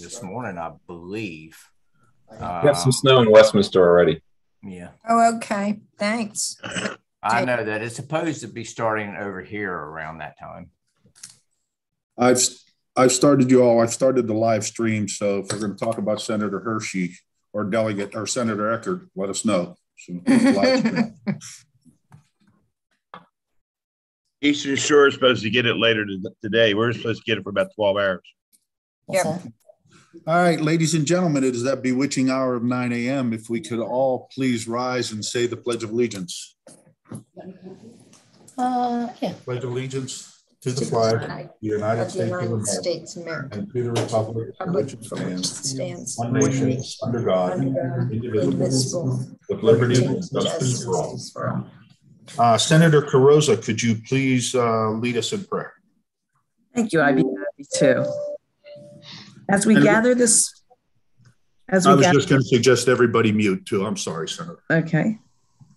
this morning, I believe. Uh, got some snow in Westminster already. Yeah. Oh, okay. Thanks. I know that it's supposed to be starting over here around that time. I've I've started you all. I've started the live stream. So if we're going to talk about Senator Hershey or Delegate or Senator Eckardt, let us know. So, Eastern Shore is supposed to get it later today. We're supposed to get it for about 12 hours. Yep. All right, ladies and gentlemen, it is that bewitching hour of 9 a.m. If we could all please rise and say the Pledge of Allegiance. Uh, yeah. Pledge of Allegiance to the flag, the United, Of the United States of America. and to the republic for which it which stands, stands. one nation, under God, Under God, indivisible, indivisible, with liberty and with justice for all. justice for all. Uh, Senator Carozza, could you please uh, lead us in prayer? Thank you. I'd be happy to. As we And- gather this, as I we was gather, just going to suggest everybody mute too. I'm sorry, Senator. okay.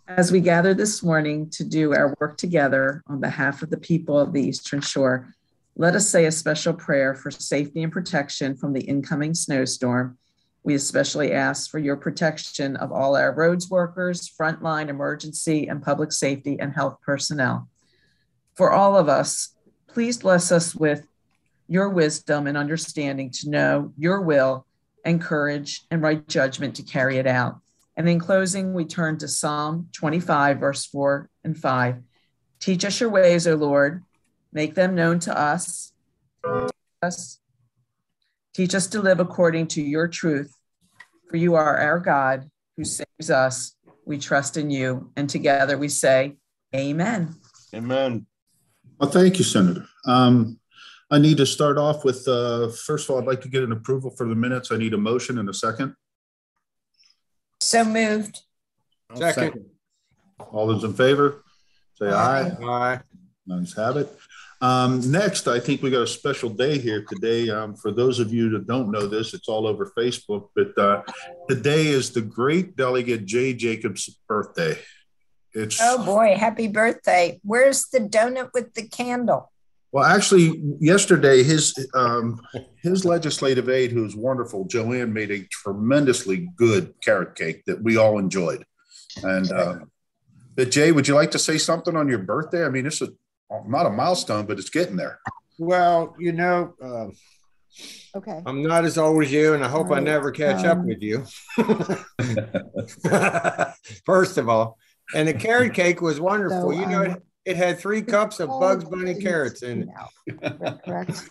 As we gather this morning to do our work together on behalf of the people of the Eastern Shore, let us say a special prayer for safety and protection from the incoming snowstorm. We especially ask for your protection of all our roads workers, frontline emergency and public safety and health personnel. For all of us, please bless us with your wisdom and understanding to know your will and courage and right judgment to carry it out. And in closing, we turn to Psalm 25, verse 4 and 5. Teach us your ways, O Lord. Make them known to us. Teach us, teach us to live according to your truth. For you are our God who saves us. We trust in you. And together we say, Amen. Amen. Well, thank you, Senator. Um, I need to start off with, uh, first of all, I'd like to get an approval for the minutes. I need a motion and a second. So moved. Second. All those in favor, say aye. Aye. Nice have it. Um, next, I think we got a special day here today. Um, for those of you that don't know this, it's all over Facebook, but uh, today is the great delegate Jay Jacobs' birthday. It's Oh, boy. Happy birthday. Where's the donut with the candle? Well, actually, yesterday his um, his legislative aide, who's wonderful, Joanne, made a tremendously good carrot cake that we all enjoyed. And uh, but Jay, would you like to say something on your birthday? I mean, this is not a milestone, but it's getting there. Well, you know, uh, Okay. I'm not as old as you, and I hope I never catch up Um, with you. First of all, and the carrot cake was wonderful. So, you know, um, it, it had three cups of Bugs Bunny carrots in it. it. Correct.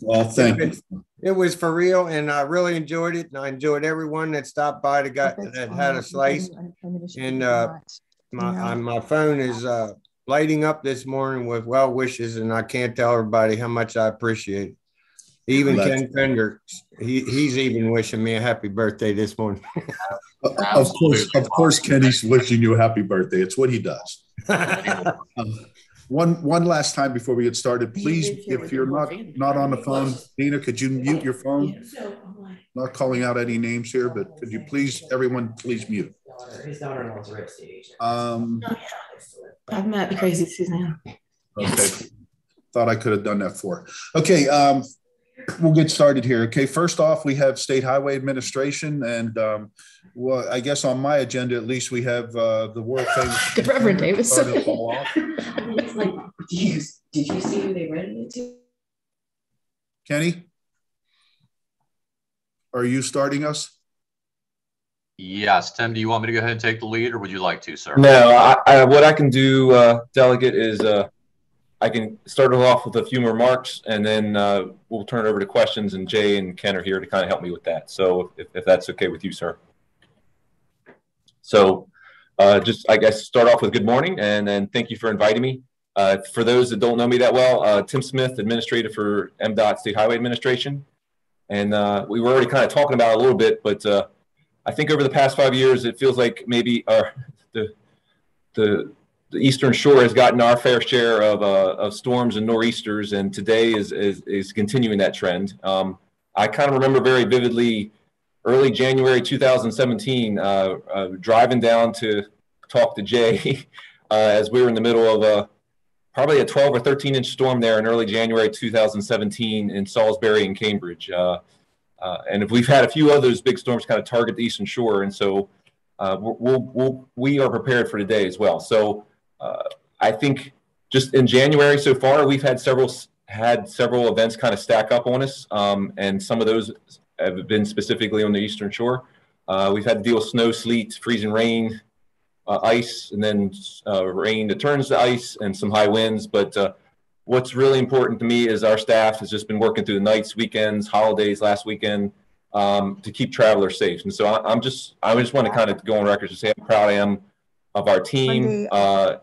Well, thank you. It was for real, and I really enjoyed it. And I enjoyed everyone that stopped by that got that had a slice. then maybe there should And, uh. My I, my phone is uh, lighting up this morning with well wishes, and I can't tell everybody how much I appreciate it. Even Well, Ken Fender, he, he's even wishing me a happy birthday this morning. Of course, of course, Kenny's wishing you a happy birthday. It's what he does. Um, One, one last time before we get started, please, if you're not, not on the phone, Dina, could you mute your phone? Not calling out any names here, but could you please, everyone, please mute? His daughter-in-law's real estate agent. Um, I've met the crazy Suzanne. okay. Thought I could have done that for. Okay, um, we'll get started here. Okay, first off, we have State Highway Administration and, um, well, I guess on my agenda, at least we have, uh, the world famous. The Reverend Davis. Starting off. It's like, did you, did you see who they rented it to? Kenny? Are you starting us? Yes, Tim, do you want me to go ahead and take the lead or would you like to, sir? No, I, I, what I can do, uh, delegate, is uh, I can start it off with a few remarks, and then uh, we'll turn it over to questions. And Jay and Ken are here to kind of help me with that. So, if, if that's okay with you, sir. So, uh, just I guess start off with good morning, and then thank you for inviting me. Uh, for those that don't know me that well, uh, Tim Smith, administrator for MDOT State Highway Administration, and uh, we were already kind of talking about a little bit, but uh, I think over the past five years, it feels like maybe our the the the Eastern Shore has gotten our fair share of uh, of storms and nor'easters, and today is is, is continuing that trend. Um, I kind of remember very vividly early January 2017, uh, uh, driving down to talk to Jay uh, as we were in the middle of a probably a 12 or 13 inch storm there in early January 2017 in Salisbury and Cambridge. Uh, Uh, and if we've had a few of those big storms kind of target the Eastern Shore, and so we'll, we'll, we'll, are prepared for today as well. So I think just in January so far, we've had several had several events kind of stack up on us, um, and some of those have been specifically on the Eastern Shore. Uh, we've had to deal with snow, sleet, freezing rain, uh, ice, and then uh, rain that turns to ice, and some high winds. But uh, what's really important to me is our staff has just been working through the nights, weekends, holidays, last weekend um, to keep travelers safe. And so I, am just, I just want to kind of go on record to say how proud I am of our team uh,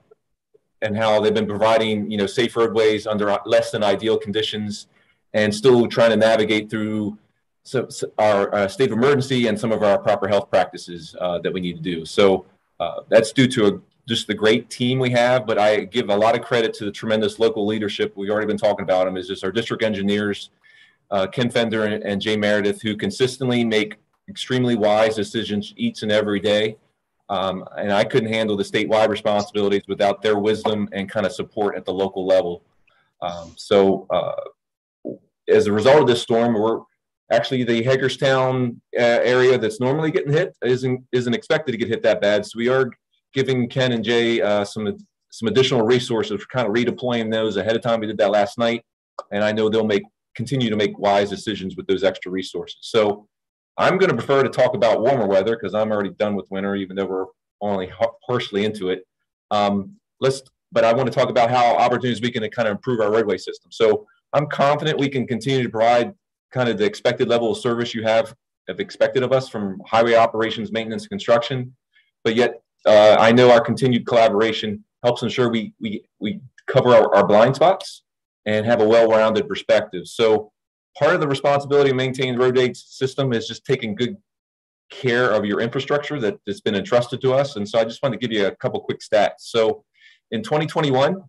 and how they've been providing, you know, safe roadways under less than ideal conditions, and still trying to navigate through so, so our uh, state of emergency and some of our proper health practices uh, that we need to do. So uh, that's due to a, just the great team we have, but I give a lot of credit to the tremendous local leadership. We've already been talking about them. Is just our district engineers, uh, Ken Fender and, and, Jay Meredith, who consistently make extremely wise decisions each and every day. Um, and I couldn't handle the statewide responsibilities without their wisdom and kind of support at the local level. Um, so uh, as a result of this storm, we're Actually, the Hagerstown uh, area that's normally getting hit isn't isn't expected to get hit that bad. So we are giving Ken and Jay uh, some some additional resources, for kind of redeploying those ahead of time. We did that last night, and I know they'll make continue to make wise decisions with those extra resources. So I'm going to prefer to talk about warmer weather because I'm already done with winter, even though we're only partially into it. Um, let's, but I want to talk about how opportunities we can kind of improve our roadway system. So I'm confident we can continue to provide kind of the expected level of service you have have expected of us from highway operations, maintenance, construction. But yet, uh, I know our continued collaboration helps ensure we we we cover our, our blind spots and have a well-rounded perspective. So, part of the responsibility of maintaining the road system is just taking good care of your infrastructure that has been entrusted to us. And so, I just want to give you a couple quick stats. So, in 2021,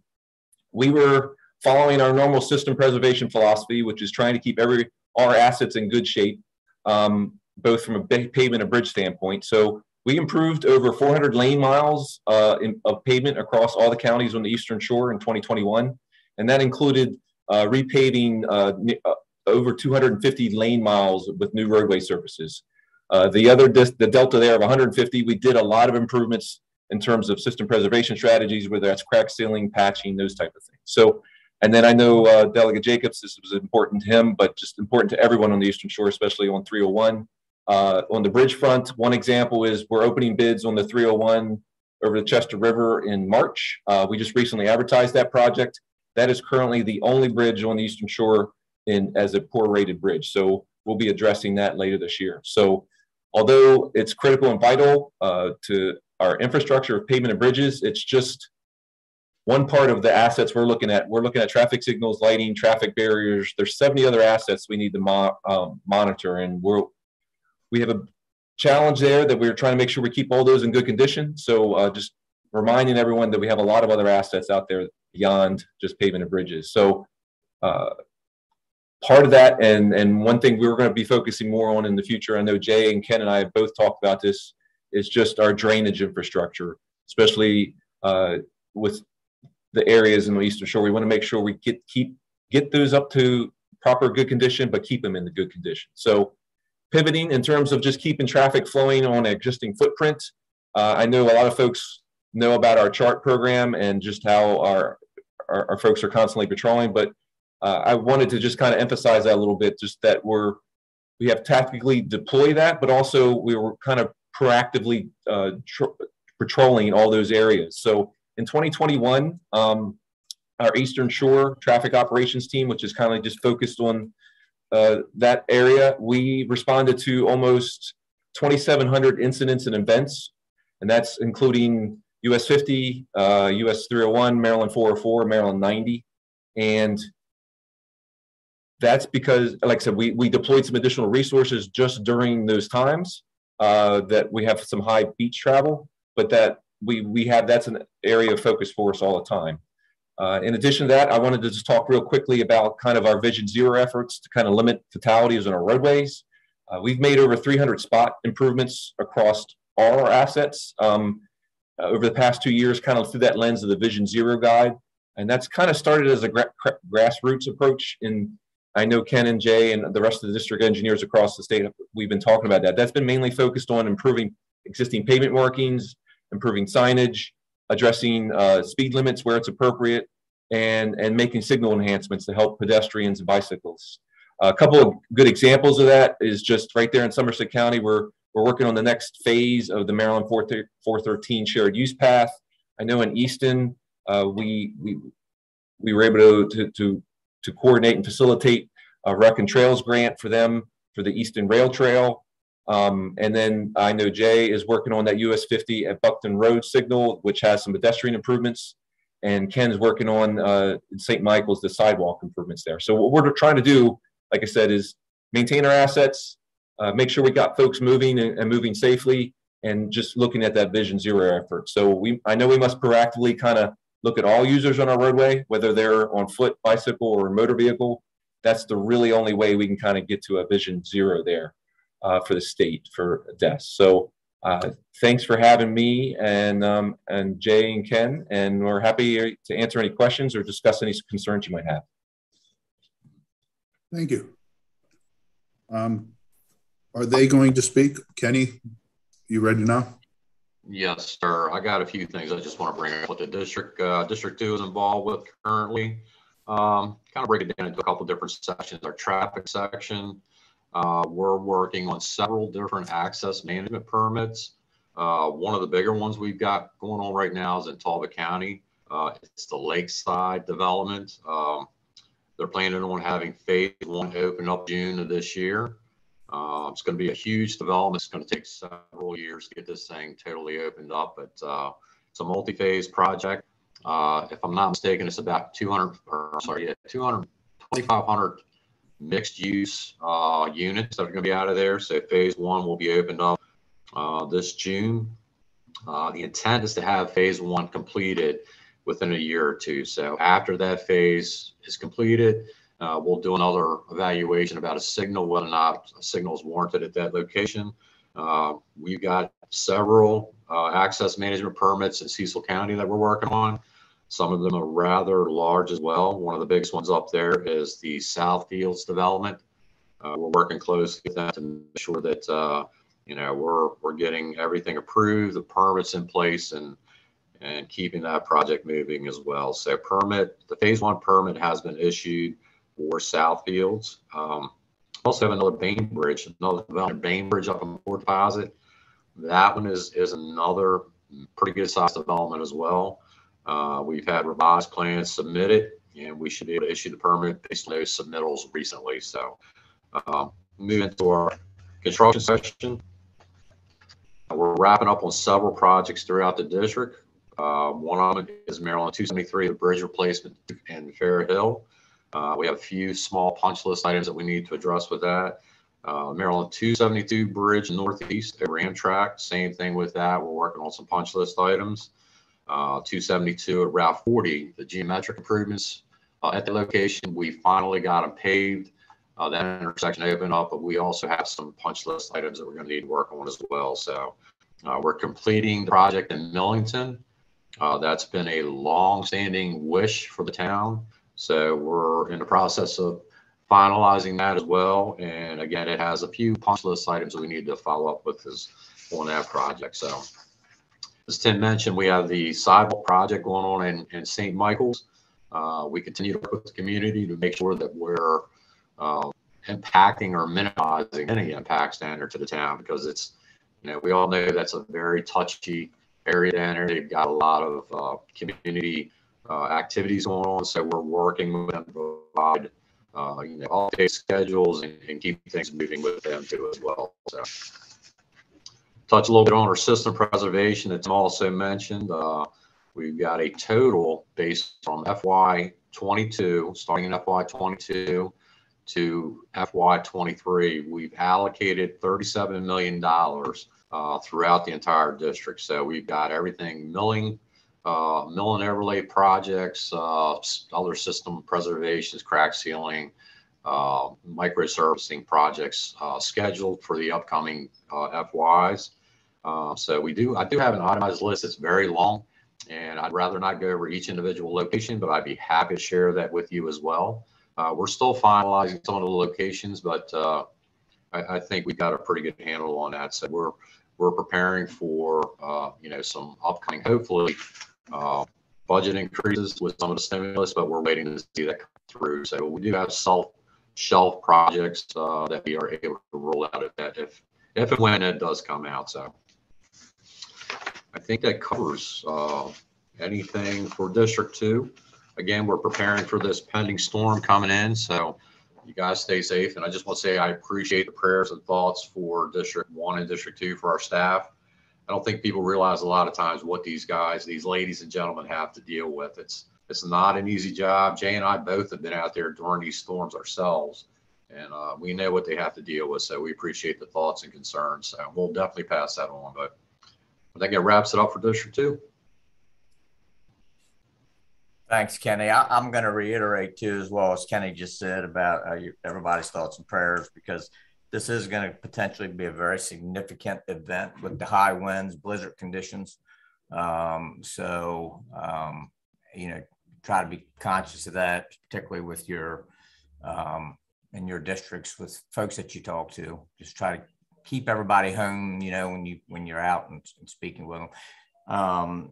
we were following our normal system preservation philosophy, which is trying to keep every our assets in good shape, um, both from a pavement and bridge standpoint. So we improved over 400 lane miles uh, in, of pavement across all the counties on the Eastern Shore in 2021, and that included uh, repaving uh, uh over 250 lane miles with new roadway surfaces. Uh, the other the delta there of 150, we did a lot of improvements in terms of system preservation strategies, whether that's crack sealing, patching, those type of things. So and then I know uh, Delegate Jacobs, this was important to him, but just important to everyone on the Eastern Shore, especially on 301. Uh, on the bridge front, one example is we're opening bids on the 301 over the Chester River in March. Uh, we just recently advertised that project. That is currently the only bridge on the Eastern Shore in as a poor rated bridge. So we'll be addressing that later this year. So although it's critical and vital uh, to our infrastructure of pavement and bridges, it's just one part of the assets we're looking at, we're looking at traffic signals, lighting, traffic barriers. There's 70 other assets we need to mo um, monitor, and we're we have a challenge there that we're trying to make sure we keep all those in good condition. So uh, just reminding everyone that we have a lot of other assets out there beyond just pavement and bridges. So uh, part of that, and and one thing we are going to be focusing more on in the future, I know Jay and Ken and I have both talked about this, is just our drainage infrastructure, especially uh, with the areas in the Eastern Shore. We want to make sure we get keep get those up to proper good condition, but keep them in the good condition. So pivoting in terms of just keeping traffic flowing on existing footprint. Uh, I know a lot of folks know about our CHART program and just how our, our, our folks are constantly patrolling, but uh, I wanted to just kind of emphasize that a little bit, just that we're, we have tactically deploy that, but also we were kind of proactively uh, patrolling all those areas. So in 2021, um, our Eastern Shore Traffic Operations Team, which is kind of just focused on uh, that area, we responded to almost 2,700 incidents and events, and that's including US 50, uh, US 301, Maryland 404, Maryland 90, and that's because, like I said, we, we deployed some additional resources just during those times uh, that we have some high beach travel, but that we we have that's an area of focus for us all the time. Uh, in addition to that, I wanted to just talk real quickly about kind of our Vision Zero efforts to kind of limit fatalities on our roadways. Uh, we've made over 300 spot improvements across all our assets um, uh, over the past two years, kind of through that lens of the Vision Zero guide. And that's kind of started as a gra grassroots approach in I know Ken and Jay and the rest of the district engineers across the state, we've been talking about that. That's been mainly focused on improving existing pavement markings, improving signage, addressing uh, speed limits where it's appropriate, and, and making signal enhancements to help pedestrians and bicycles. A couple of good examples of that is just right there in Somerset County, we're, we're working on the next phase of the Maryland 413 shared use path. I know in Easton, uh, we, we, we were able to, to, to, to coordinate and facilitate a Rec and Trails grant for them for the Easton Rail Trail. Um, and then I know Jay is working on that US 50 at Buckton Road signal, which has some pedestrian improvements. And Ken's working on uh, St. Michael's, the sidewalk improvements there. So what we're trying to do, like I said, is maintain our assets, uh, make sure we got folks moving and, and moving safely, and just looking at that Vision Zero effort. So we, I know we must proactively kind of look at all users on our roadway, whether they're on foot, bicycle, or motor vehicle. That's the really only way we can kind of get to a Vision Zero there uh, for the state for deaths. So uh, thanks for having me and um, and Jay and Ken, and we're happy to answer any questions or discuss any concerns you might have. Thank you. Um, are they going to speak? Kenny, you ready now? Yes, sir. I got a few things I just want to bring up what the district, uh, District Two is involved with currently. Um, kind of break it down into a couple different sections. Our traffic section, uh, we're working on several different access management permits. Uh, one of the bigger ones we've got going on right now is in Talbot County. Uh, it's the Lakeside development. Um, they're planning on having phase one open up June of this year. Uh, it's going to be a huge development. It's going to take several years to get this thing totally opened up, but uh, it's a multi-phase project. Uh, if I'm not mistaken, it's about 200, or sorry, yeah, 200, 2,500 mixed use uh, units that are going to be out of there. So phase one will be opened up uh, this June. Uh, the intent is to have phase one completed within a year or two. So after that phase is completed, uh, we'll do another evaluation about a signal, whether or not a signal is warranted at that location. Uh, we've got several uh, access management permits in Cecil County that we're working on. Some of them are rather large as well. One of the biggest ones up there is the South Fields development. Uh, we're working closely with that to make sure that uh, you know we're we're getting everything approved, the permits in place, and and keeping that project moving as well. So permit, the phase one permit has been issued for Southfields. Um, also have another Bainbridge, another Bainbridge up in Port Deposit. That one is is another pretty good size development as well. Uh, we've had revised plans submitted, and we should be able to issue the permit based on those submittals recently. So, um, moving to our construction section, we're wrapping up on several projects throughout the district. Uh, one of them is Maryland 273, the bridge replacement in Fair Hill. Uh, we have a few small punch list items that we need to address with that. Uh, Maryland 272 bridge northeast over Amtrak, same thing with that. We're working on some punch list items uh, 272 at Route 40, the geometric improvements uh, at the location. We finally got them paved. Uh, that intersection opened up, but we also have some punch list items that we're going to need to work on as well. So uh, we're completing the project in Millington. That's been a long-standing wish for the town. So we're in the process of finalizing that as well. And again, it has a few punch list items we need to follow up with is on that project. So as Tim mentioned, we have the sidewalk project going on in, in St. Michael's. Uh, we continue to work with the community to make sure that we're uh, impacting or minimizing any impact standard to the town because it's, you know, we all know that's a very touchy area down there. They've got a lot of uh, community uh, activities going on, so we're working with them to provide, uh, you know, all day schedules and, and keep things moving with them too as well. So touch a little bit on our system preservation that Tim also mentioned. Uh, we've got a total based on FY22, starting in FY22 to FY23. We've allocated $37 million uh, throughout the entire district. So we've got everything milling, uh, mill and overlay projects, uh, other system preservations, crack sealing, uh, micro surfacing projects uh, scheduled for the upcoming uh, FYs. Uh, so we do, I do have an itemized list. It's very long and I'd rather not go over each individual location, but I'd be happy to share that with you as well. Uh, we're still finalizing some of the locations, but uh, I, I think we've got a pretty good handle on that. So we're we're preparing for uh, you know some upcoming, hopefully, uh, budget increases with some of the stimulus, but we're waiting to see that come through. So we do have self shelf projects uh, that we are able to roll out if that if if and when it does come out. So I think that covers uh, anything for District Two. Again, we're preparing for this pending storm coming in, so you guys stay safe. And I just want to say I appreciate the prayers and thoughts for District One and District Two for our staff. I don't think people realize a lot of times what these guys, these ladies and gentlemen have to deal with. It's it's not an easy job. Jay and I both have been out there during these storms ourselves, and uh, we know what they have to deal with. So we appreciate the thoughts and concerns. So we'll definitely pass that on. But I think it wraps it up for District Two. Thanks, Kenny. I, I'm going to reiterate too, as well as Kenny just said about uh, everybody's thoughts and prayers, because this is going to potentially be a very significant event with the high winds, blizzard conditions. Um, so, um, you know, try to be conscious of that, particularly with your um, in your districts with folks that you talk to. Just try to keep everybody home. You know, when you when you're out and, and speaking with them. Um,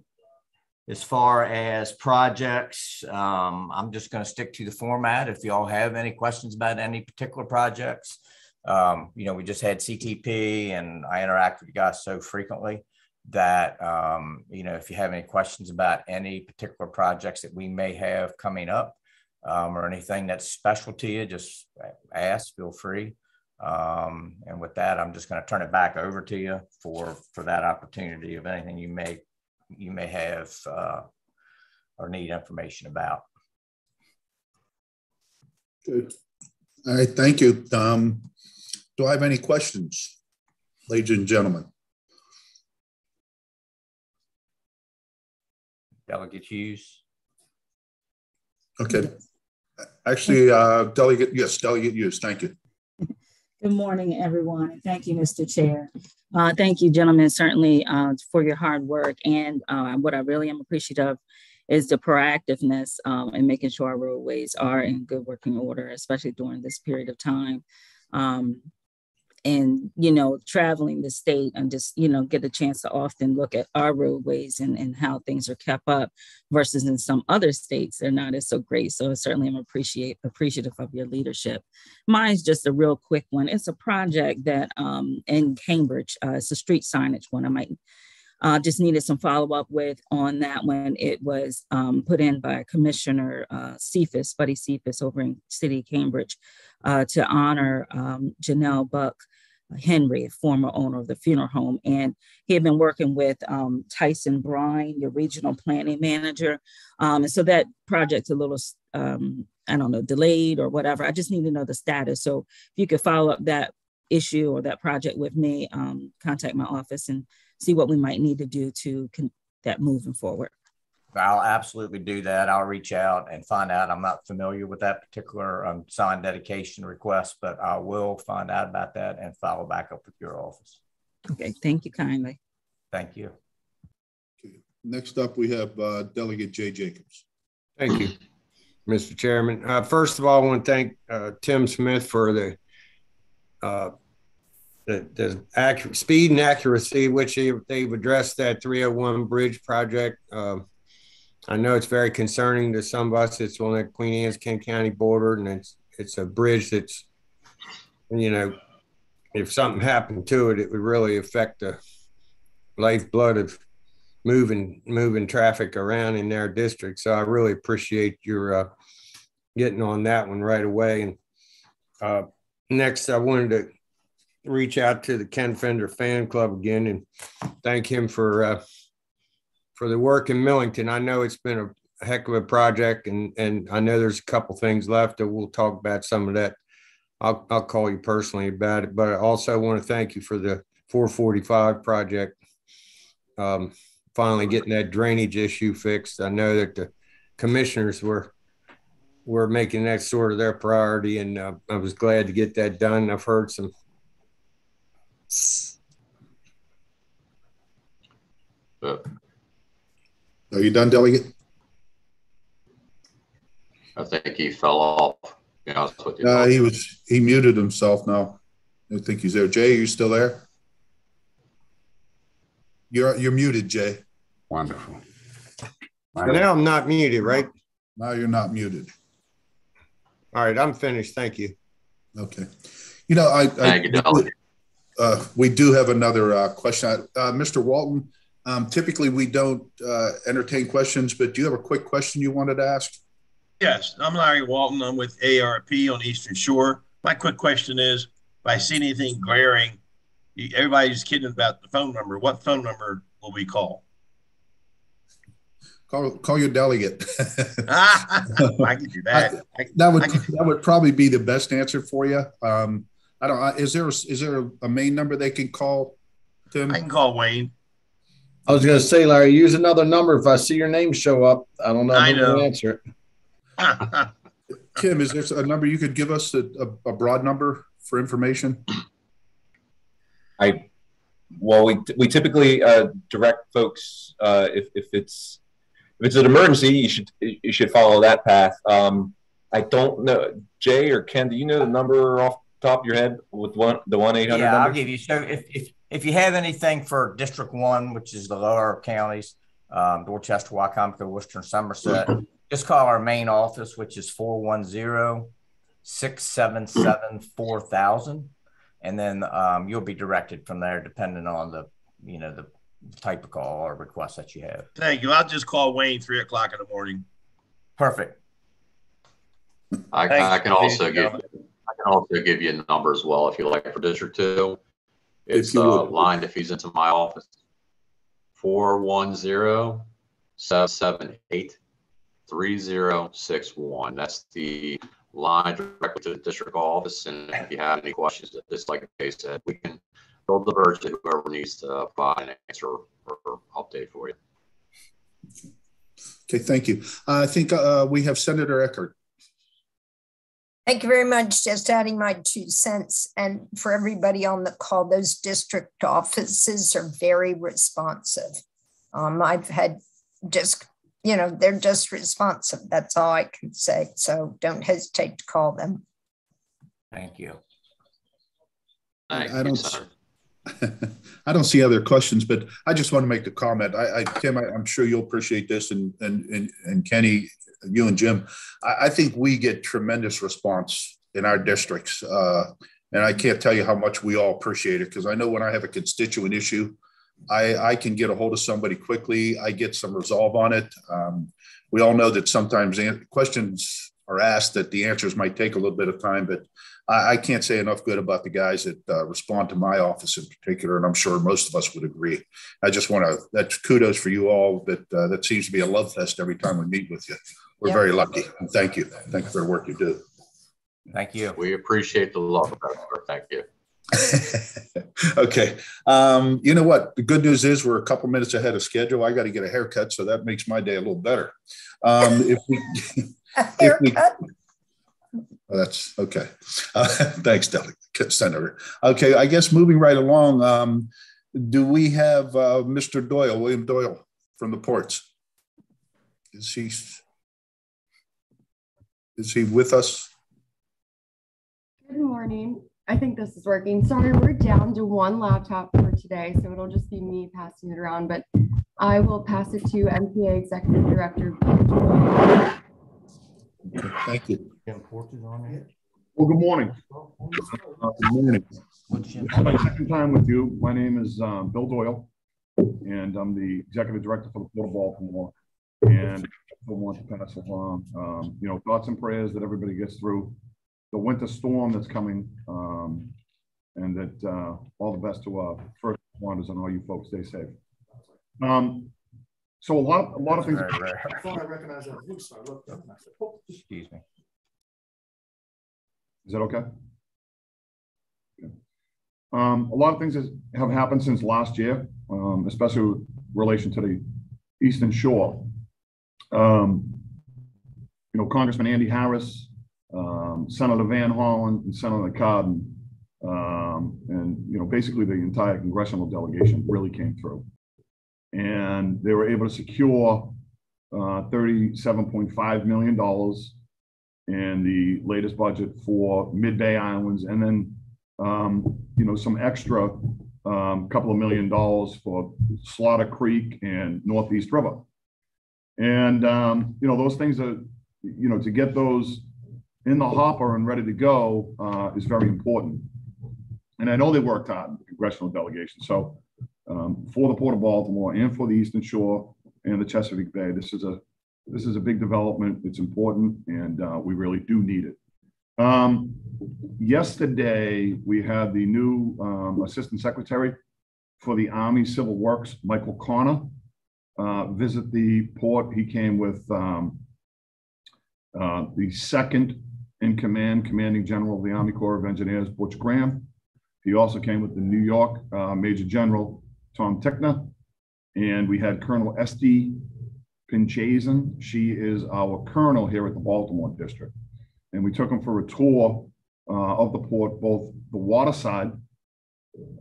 as far as projects, um, I'm just going to stick to the format. If y'all have any questions about any particular projects, um, you know, we just had CTP and I interact with you guys so frequently that, um, you know, if you have any questions about any particular projects that we may have coming up um, or anything that's special to you, just ask, feel free. Um, and with that, I'm just going to turn it back over to you for, for that opportunity of anything you may you may have uh, or need information about. Good. All right, thank you. Um, do I have any questions, ladies and gentlemen? Delegate Hughes. Okay. Actually, uh, delegate, yes, delegate Hughes, thank you. Good morning, everyone. And thank you, Mr. Chair. Uh, thank you, gentlemen, certainly uh, for your hard work. And uh, what I really am appreciative of is the proactiveness um, in making sure our roadways are in good working order, especially during this period of time. Um, and you know traveling the state and just you know get a chance to often look at our roadways and, and how things are kept up versus in some other states they're not as so great. So certainly i'm appreciate appreciative of your leadership. Mine's just a real quick one. It's a project that um, in cambridge uh, it's a street signage one. I might uh, just needed some follow up with on that one. it was um, put in by Commissioner uh, Cephas, Buddy Cephas over in City Cambridge uh, to honor um, Janelle Buck Henry, former owner of the funeral home. And he had been working with um, Tyson Brine, your regional planning manager. Um, and so that project's a little, um, I don't know, delayed or whatever. I just need to know the status. So if you could follow up that issue or that project with me, um, contact my office and see what we might need to do to con- that moving forward. I'll absolutely do that. I'll reach out and find out. I'm not familiar with that particular um, sign dedication request, but I will find out about that and follow back up with your office. Okay, thank you kindly. Thank you. Okay. Next up, we have uh, Delegate Jay Jacobs. Thank you, Mr. Chairman. Uh, first of all, I want to thank uh, Tim Smith for the uh, the, the accurate speed and accuracy which they've addressed that 301 bridge project. Um, I know it's very concerning to some of us. It's on the Queen Anne's Kent County border, and it's it's a bridge that's, you know, if something happened to it, it would really affect the lifeblood of moving moving traffic around in their district. So I really appreciate your uh, getting on that one right away. And uh, next, I wanted to reach out to the Ken Fender fan club again and thank him for uh, for the work in Millington. I know it's been a heck of a project, and and I know there's a couple things left, and we'll talk about some of that. I'll I'll call you personally about it, but I also want to thank you for the 445 project. Um, finally getting that drainage issue fixed. I know that the commissioners were were making that sort of their priority, and uh, I was glad to get that done. I've heard some But Are you done, Delegate? I think he fell off. be honest with. Uh, he was, he muted himself now. I think he's there. Jay, are you still there? You're, you're muted, Jay. Wonderful. Now I'm not muted, right? Now you're not muted. All right, I'm finished. Thank you. Okay. You know, I, I you, uh, we do have another uh, question. Uh, Mr. Walton, um, typically we don't uh, entertain questions, but do you have a quick question you wanted to ask? Yes, I'm Larry Walton. I'm with ARP on Eastern Shore. My quick question is, if I see anything glaring, everybody's kidding about the phone number. What phone number will we call? Call, call your delegate. I can do that. I- That would, that would probably be the best answer for you. Um, I don't, is there, is there a main number they can call? Tim? I can call Wayne. I was gonna say, Larry, use another number. If I see your name show up, I don't know I if I'm gonna know. answer it. Tim, is there a number you could give us, a, a, a broad number for information? I, well, we, we typically uh, direct folks uh, if, if it's if it's an emergency, you should you should follow that path. Um, I don't know, Jay or Ken, do you know the number off the top of your head with one the one eight hundred Yeah, I'll number? give you, so if, if, if you have anything for District One, which is the lower counties, um, Dorchester, Wicomico, Worcester, and Somerset, just call our main office, which is 410-677-4000. And then, um, you'll be directed from there depending on the, you know, the type of call or request that you have. Thank you. I'll just call Wayne three o'clock in the morning. Perfect. I, Thanks, I can also give. I can also give you a number as well if you like for District Two. If It's uh would. line that feeds into my office. Four one zero seven seven eight three zero six one. That's the line directly to the district office. And if you have any questions, just like Kay said, we can build the verge to whoever needs to provide an answer or update for you. Okay, thank you. I think, uh, we have Senator Eckardt. Thank you very much. Just adding my two cents. And for everybody on the call, those district offices are very responsive. Um, I've had just, you know, they're just responsive. That's all I can say. So don't hesitate to call them. Thank you. Thank I don't- I don't see other questions, but I just want to make a comment. I, I, Tim, I, I'm sure you'll appreciate this and, and, and, and Kenny, you and Jim. I, I think we get tremendous response in our districts. Uh, and I can't tell you how much we all appreciate it because I know when I have a constituent issue, I, I can get a hold of somebody quickly. I get some resolve on it. Um, we all know that sometimes questions are asked that the answers might take a little bit of time, but I, I can't say enough good about the guys that uh, respond to my office in particular, and I'm sure most of us would agree. I just want to, that's kudos for you all. That uh, that seems to be a love fest every time we meet with you. We're Yeah. very lucky, and thank you. Thank you for the work you do. Thank you. We appreciate the love of that, sir. Thank you. okay. Um, you know what? The good news is we're a couple minutes ahead of schedule. I got to get a haircut, so that makes my day a little better. Um, if we, A If we- haircut. Oh, That's okay. Uh, thanks, Delegate Senator. Okay, I guess moving right along, um, do we have uh, Mr. Doyle, William Doyle from the ports? Is he is he with us? Good morning. I think this is working. Sorry, we're down to one laptop for today, so it'll just be me passing it around, but I will pass it to MPA Executive Director. Thank you. Well, good morning. Good morning. My second time with you. My name is um, Bill Doyle, and I'm the Executive Director for the Port of Baltimore. And I want to pass along, um, you know, thoughts and prayers that everybody gets through the winter storm that's coming. um, And that uh, all the best to our first responders and all you folks. Stay safe. Um, So a lot, a lot of things. Very rare. I thought I recognized that voice, so I looked up and I said, "Oh, Excuse me. Is that okay? Um, a lot of things has- have happened since last year, um, especially with relation to the Eastern Shore. Um, you know, Congressman Andy Harris, um, Senator Van Hollen, and Senator Cardin, um, and, you know, basically the entire congressional delegation really came through. And they were able to secure, uh, thirty-seven point five million dollars in the latest budget for Mid-Bay Islands, and then, um, you know, some extra, um, couple of million dollars for Slaughter Creek and Northeast River. And, um, you know, those things are, you know, to get those in the hopper and ready to go, uh, is very important. And I know they worked hard, the congressional delegation. So, um, for the Port of Baltimore and for the Eastern Shore and the Chesapeake Bay, this is a, this is a big development. It's important and, uh, we really do need it. Um, yesterday, we had the new, um, Assistant Secretary for the Army Civil Works, Michael Connor, uh, visit the port. He came with, um, uh, the second in command, commanding general of the Army Corps of Engineers, Butch Graham. He also came with the New York uh, Major General Tom Tickner. And we had Colonel Estee Pinchasin. She is our colonel here at the Baltimore district. And we took him for a tour uh, of the port, both the water side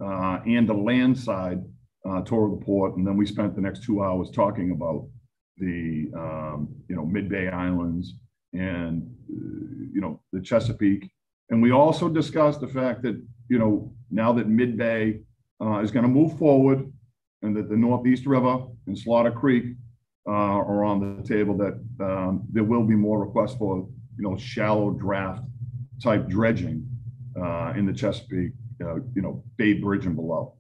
uh, and the land side uh, tour of the port. And then we spent the next two hours talking about the, um, you know, Mid-Bay Islands and, uh, you know, the Chesapeake. And we also discussed the fact that, you know, now that Mid-Bay uh, is going to move forward and that the Northeast River and Slaughter Creek uh, are on the table, that um, there will be more requests for, you know, shallow draft type dredging uh, in the Chesapeake, uh, you know, Bay Bridge and below.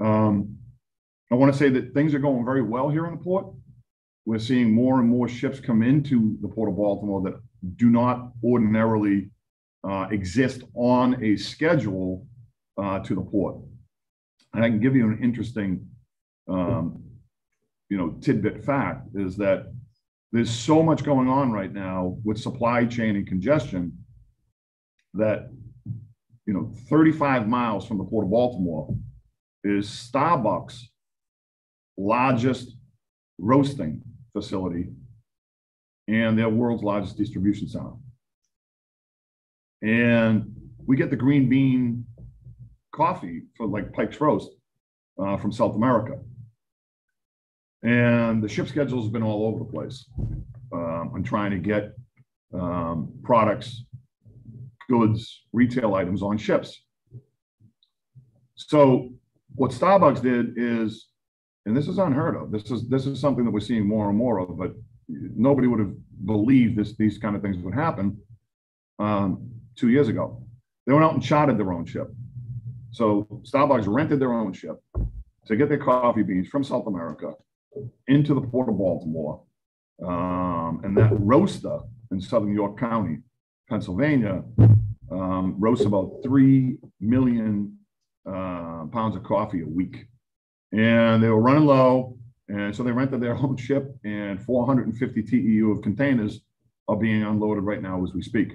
Um, I want to say that things are going very well here in the port. We're seeing more and more ships come into the Port of Baltimore that do not ordinarily uh, exist on a schedule uh, to the port. And I can give you an interesting, um, you know, tidbit fact is that there's so much going on right now with supply chain and congestion that, you know, 35 miles from the Port of Baltimore is Starbucks' largest roasting facility and their world's largest distribution center. And we get the green bean coffee for like Pike's Roast uh, from South America. And the ship schedule has been all over the place um, on trying to get um, products, goods, retail items on ships. So what Starbucks did is, and this is unheard of. This is this is something that we're seeing more and more of, but nobody would have believed this these kind of things would happen um, two years ago. They went out and chartered their own ship. So Starbucks rented their own ship to get their coffee beans from South America into the port of Baltimore. Um, and that roaster in Southern York County, Pennsylvania, um, roasts about 3 million uh, pounds of coffee a week. And they were running low. And so they rented their own ship, and 450 TEU of containers are being unloaded right now as we speak.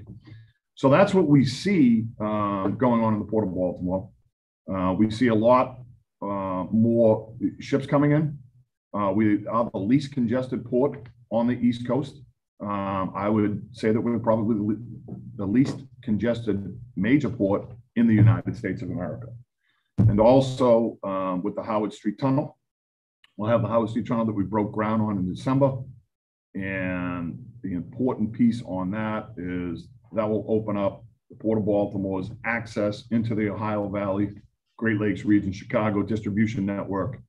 So that's what we see uh, going on in the Port of Baltimore. Uh, we see a lot uh, more ships coming in. Uh, we are the least congested port on the East Coast. Um, I would say that we're probably the least congested major port in the United States of America. And also um, with the Howard Street Tunnel, we'll have the Howard Street Tunnel that we broke ground on in December. And the important piece on that is that will open up the Port of Baltimore's access into the Ohio Valley, Great Lakes region, Chicago distribution network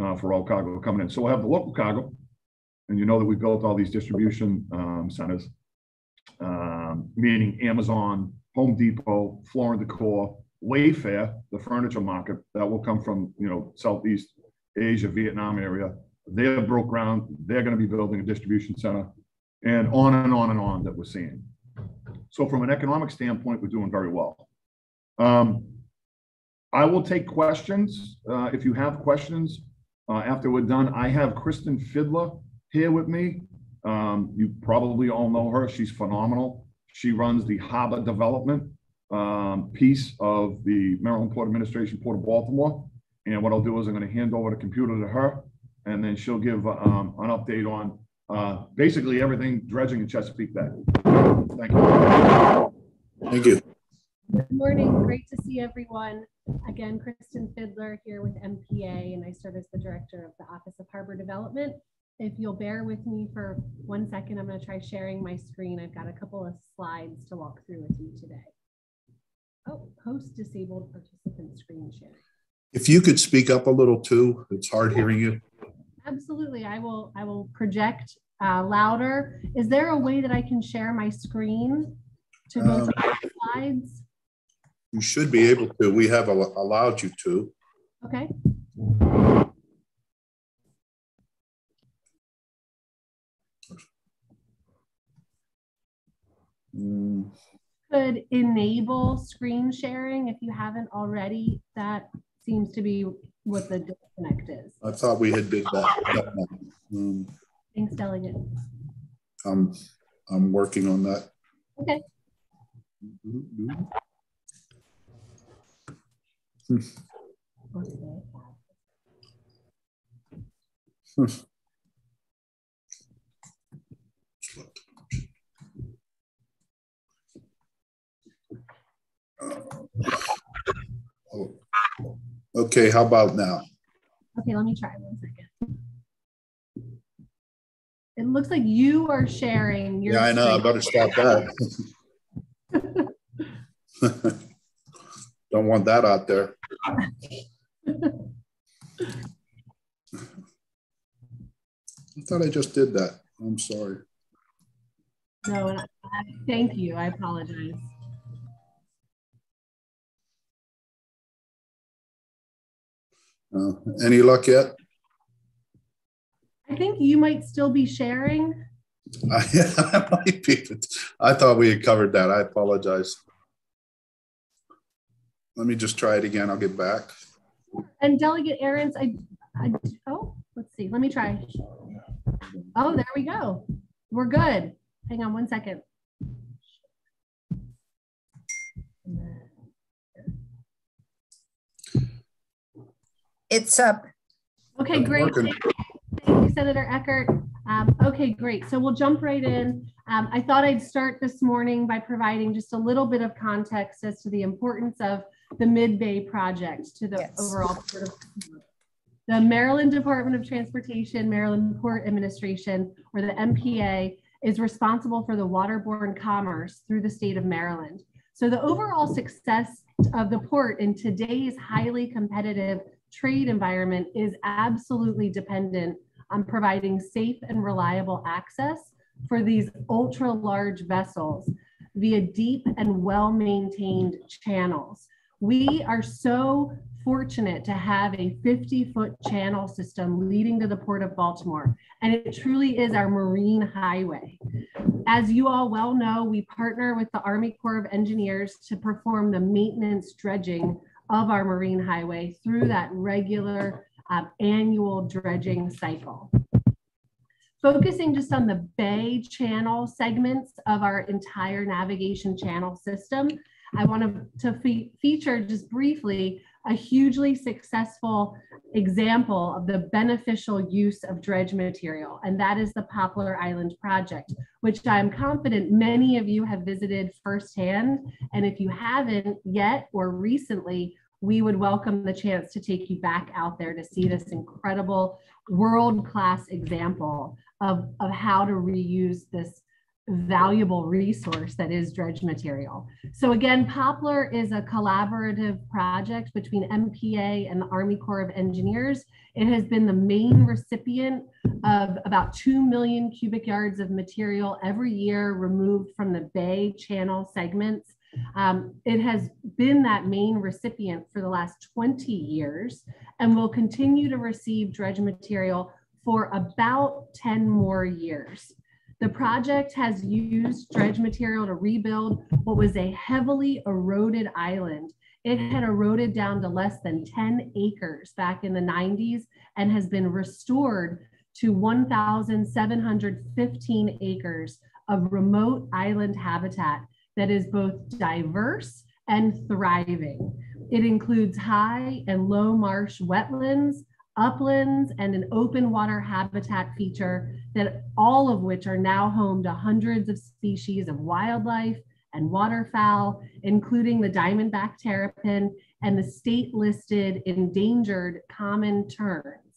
uh, for all cargo coming in. So we'll have the local cargo. And you know that we built all these distribution um, centers, um, meaning Amazon, Home Depot, Floor & Decor, Wayfair, the furniture market that will come from, you know, Southeast Asia, Vietnam area. They're broke ground. They're going to be building a distribution center and on and on and on that we're seeing. So from an economic standpoint, we're doing very well. Um, I will take questions. Uh, if you have questions uh, after we're done, I have Kristen Fidler here with me. Um, you probably all know her. She's phenomenal. She runs the harbor development um, piece of the Maryland Port Administration, Port of Baltimore. And what I'll do is I'm going to hand over the computer to her, and then she'll give um, an update on uh, basically everything dredging in Chesapeake Bay. Thank you. Thank you. Good morning. Great to see everyone. Again, Kristen Fidler here with MPA, and I serve as the director of the Office of Harbor Development. if you'll bear with me for one second, I'm going to try sharing my screen. I've got a couple of slides to walk through with you today. Oh, host disabled participant screen share. If you could speak up a little too, it's hard hearing you. Absolutely. I will I will project uh, louder. Is there a way that I can share my screen to go Um, slides? You should be able to. We have al- allowed you to. Okay. Mm, Could enable screen sharing if you haven't already. That seems to be what the disconnect is. I thought we had did that. Um, Thanks, delegate. I'm, I'm working on that. Okay. Hmm. Hmm. Okay, how about now? Okay, let me try one second. It looks like you are sharing your. Yeah, I know. I better stop that. Don't want that out there. I thought I just did that. I'm sorry. No, and I- I- thank you. I apologize. Uh, any luck yet? I think you might still be sharing. I might be, I thought we had covered that. I apologize. Let me just try it again. I'll get back. And Delegate Arentz, I, I, oh, let's see. Let me try. Oh, there we go. We're good. Hang on one second. It's up. Okay, It's great. working. Thank you, Senator Eckardt. Um, okay, great. So we'll jump right in. Um, I thought I'd start this morning by providing just a little bit of context as to the importance of the Mid-Bay project to the overall Port of the Maryland Department of Transportation, Maryland Port Administration, or the MPA, is responsible for the waterborne commerce through the state of Maryland. So the overall success of the port in today's highly competitive trade environment is absolutely dependent on providing safe and reliable access for these ultra large vessels via deep and well maintained channels. We are so fortunate to have a 50 foot channel system leading to the Port of Baltimore, and it truly is our marine highway. As you all well know, we partner with the Army Corps of Engineers to perform the maintenance dredging of our marine highway through that regular uh, annual dredging cycle. Focusing just on the bay channel segments of our entire navigation channel system, I want to, to fe- feature just briefly a hugely successful example of the beneficial use of dredge material, and that is the Poplar Island Project, which I'm confident many of you have visited firsthand. And if you haven't yet or recently, we would welcome the chance to take you back out there to see this incredible world-class example of, of how to reuse this valuable resource that is dredge material. So again, Poplar is a collaborative project between MPA and the Army Corps of Engineers. It has been the main recipient of about 2 million cubic yards of material every year removed from the Bay Channel segments. Um, it has been that main recipient for the last 20 years and will continue to receive dredge material for about 10 more years. The project has used dredge material to rebuild what was a heavily eroded island. It had eroded down to less than 10 acres back in the 90s and has been restored to 1,715 acres of remote island habitat that is both diverse and thriving. It includes high and low marsh wetlands, uplands, and an open water habitat feature that all of which are now home to hundreds of species of wildlife and waterfowl, including the diamondback terrapin and the state listed endangered common terns.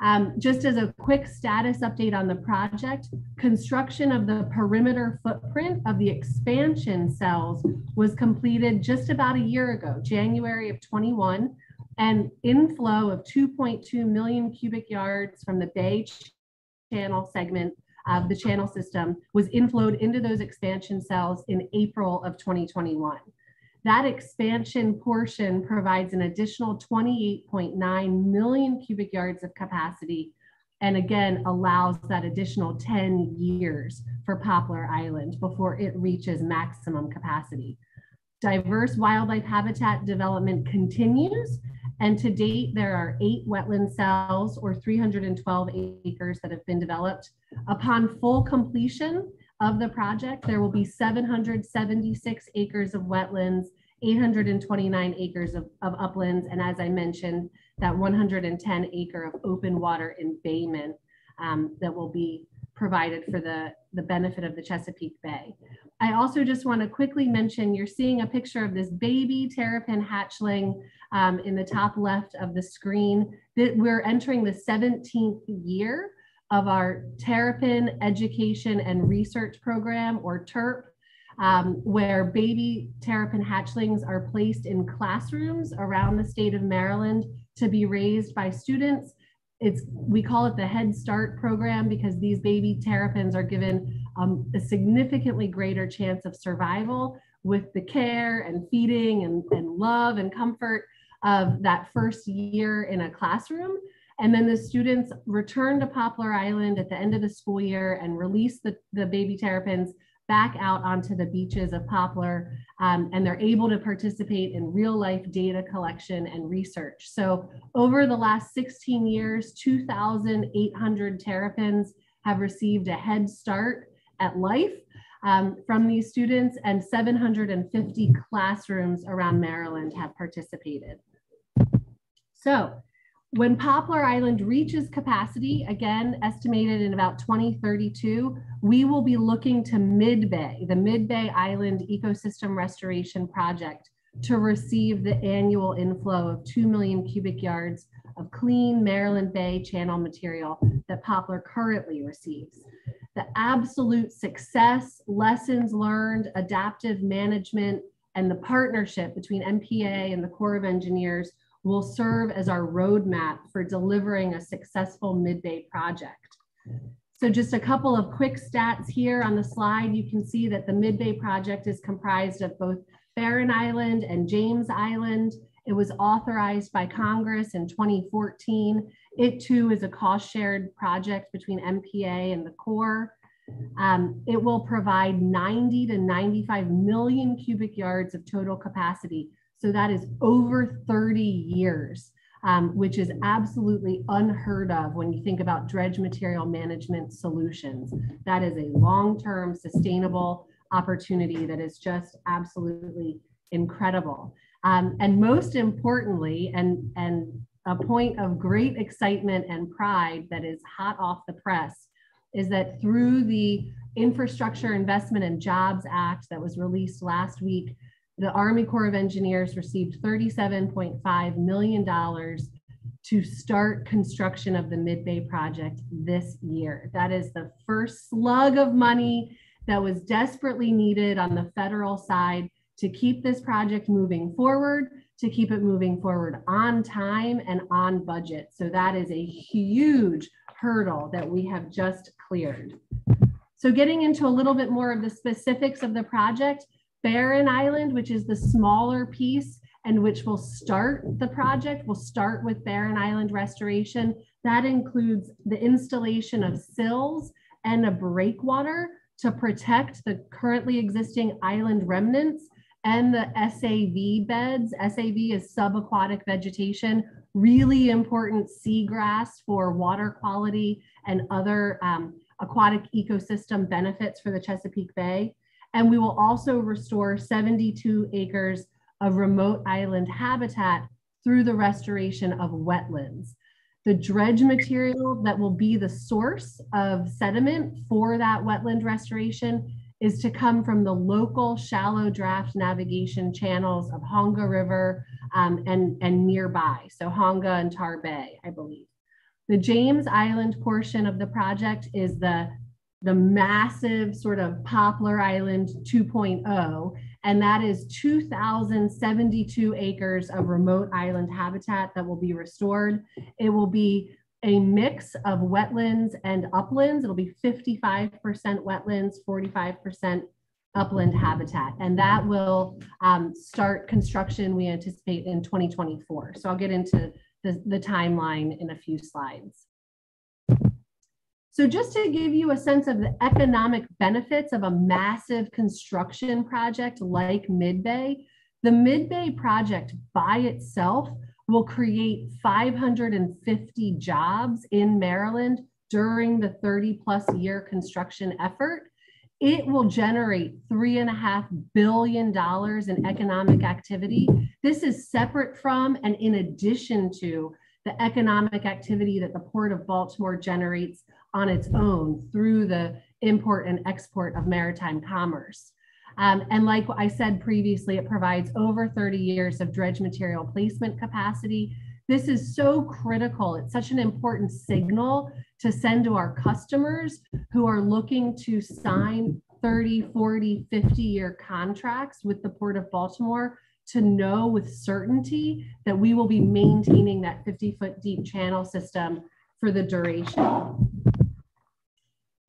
Um, just as a quick status update on the project, construction of the perimeter footprint of the expansion cells was completed just about a year ago, January of 21, and inflow of 2.2 million cubic yards from the Bay Channel segment of the channel system was inflowed into those expansion cells in April of 2021. That expansion portion provides an additional 28.9 million cubic yards of capacity and again allows that additional 10 years for Poplar Island before it reaches maximum capacity. Diverse wildlife habitat development continues and to date, there are eight wetland cells or 312 acres that have been developed. Upon full completion of the project, there will be 776 acres of wetlands 829 acres of, of uplands, and as I mentioned, that 110 acre of open water embayment um, that will be provided for the, the benefit of the Chesapeake Bay. I also just want to quickly mention, you're seeing a picture of this baby terrapin hatchling um, in the top left of the screen. That we're entering the 17th year of our Terrapin Education and Research Program, or TERP, um, where baby terrapin hatchlings are placed in classrooms around the state of Maryland to be raised by students. It's we call it the Head Start program because these baby terrapins are given um, a significantly greater chance of survival with the care and feeding and, and love and comfort of that first year in a classroom. And then the students return to Poplar Island at the end of the school year and release the, the baby terrapins back out onto the beaches of Poplar, um, and they're able to participate in real life data collection and research. So over the last 16 years, 2,800 terrapins have received a head start at life um, from these students and 750 classrooms around Maryland have participated. So when mm-hmm. Poplar Island reaches capacity, again, estimated in about 2032, we will be looking to Mid-Bay, the Mid-Bay Island Ecosystem Restoration Project, to receive the annual inflow of 2 million cubic yards of clean Maryland Bay channel material that Poplar currently receives. The absolute success, lessons learned, adaptive management, and the partnership between MPA and the Corps of Engineers will serve as our roadmap for delivering a successful mid-bay project. So just a couple of quick stats here on the slide. You can see that the mid-bay project is comprised of both Barren Island and James Island. It was authorized by Congress in 2014. It too is a cost shared project between MPA and the Corps. Um, it will provide 90 to 95 million cubic yards of total capacity so that is over 30 years, um, which is absolutely unheard of when you think about dredge material management solutions. That is a long-term sustainable opportunity that is just absolutely incredible. Um, and most importantly, and, and a point of great excitement and pride that is hot off the press is that through the Infrastructure Investment and Jobs Act that was released last week, the Army Corps of Engineers received $37.5 million to start construction of the Mid-Bay project this year. That is the first slug of money that was desperately needed on the federal side to keep this project moving forward, to keep it moving forward on time and on budget. So that is a huge hurdle that we have just cleared. So getting into a little bit more of the specifics of the project, Barren Island, which is the smaller piece and which will start the project, will start with Barren Island restoration. That includes the installation of sills and a breakwater to protect the currently existing island remnants and the SAV beds. SAV is subaquatic vegetation, really important seagrass for water quality and other um, aquatic ecosystem benefits for the Chesapeake Bay. And we will also restore 72 acres of remote island habitat through the restoration of wetlands. The dredge material that will be the source of sediment for that wetland restoration is to come from the local shallow draft navigation channels of Honga River um, and, and nearby, so Honga and Tar Bay, I believe. The James Island portion of the project is the, the massive sort of Poplar Island 2.0, and that is 2,072 acres of remote island habitat that will be restored. It will be a mix of wetlands and uplands. It'll be 55% wetlands, 45% upland habitat, and that will um, start construction, we anticipate in 2024. So I'll get into the, the timeline in a few slides. So just to give you a sense of the economic benefits of a massive construction project like Mid-Bay, the Mid-Bay project by itself will create 550 jobs in Maryland during the 30 plus year construction effort. It will generate three and a half billion dollars in economic activity. This is separate from and in addition to the economic activity that the Port of Baltimore generates on its own through the import and export of maritime commerce. Um, and like I said previously, it provides over 30 years of dredge material placement capacity. This is so critical. It's such an important signal to send to our customers who are looking to sign 30, 40, 50 year contracts with the Port of Baltimore to know with certainty that we will be maintaining that 50 foot deep channel system for the duration.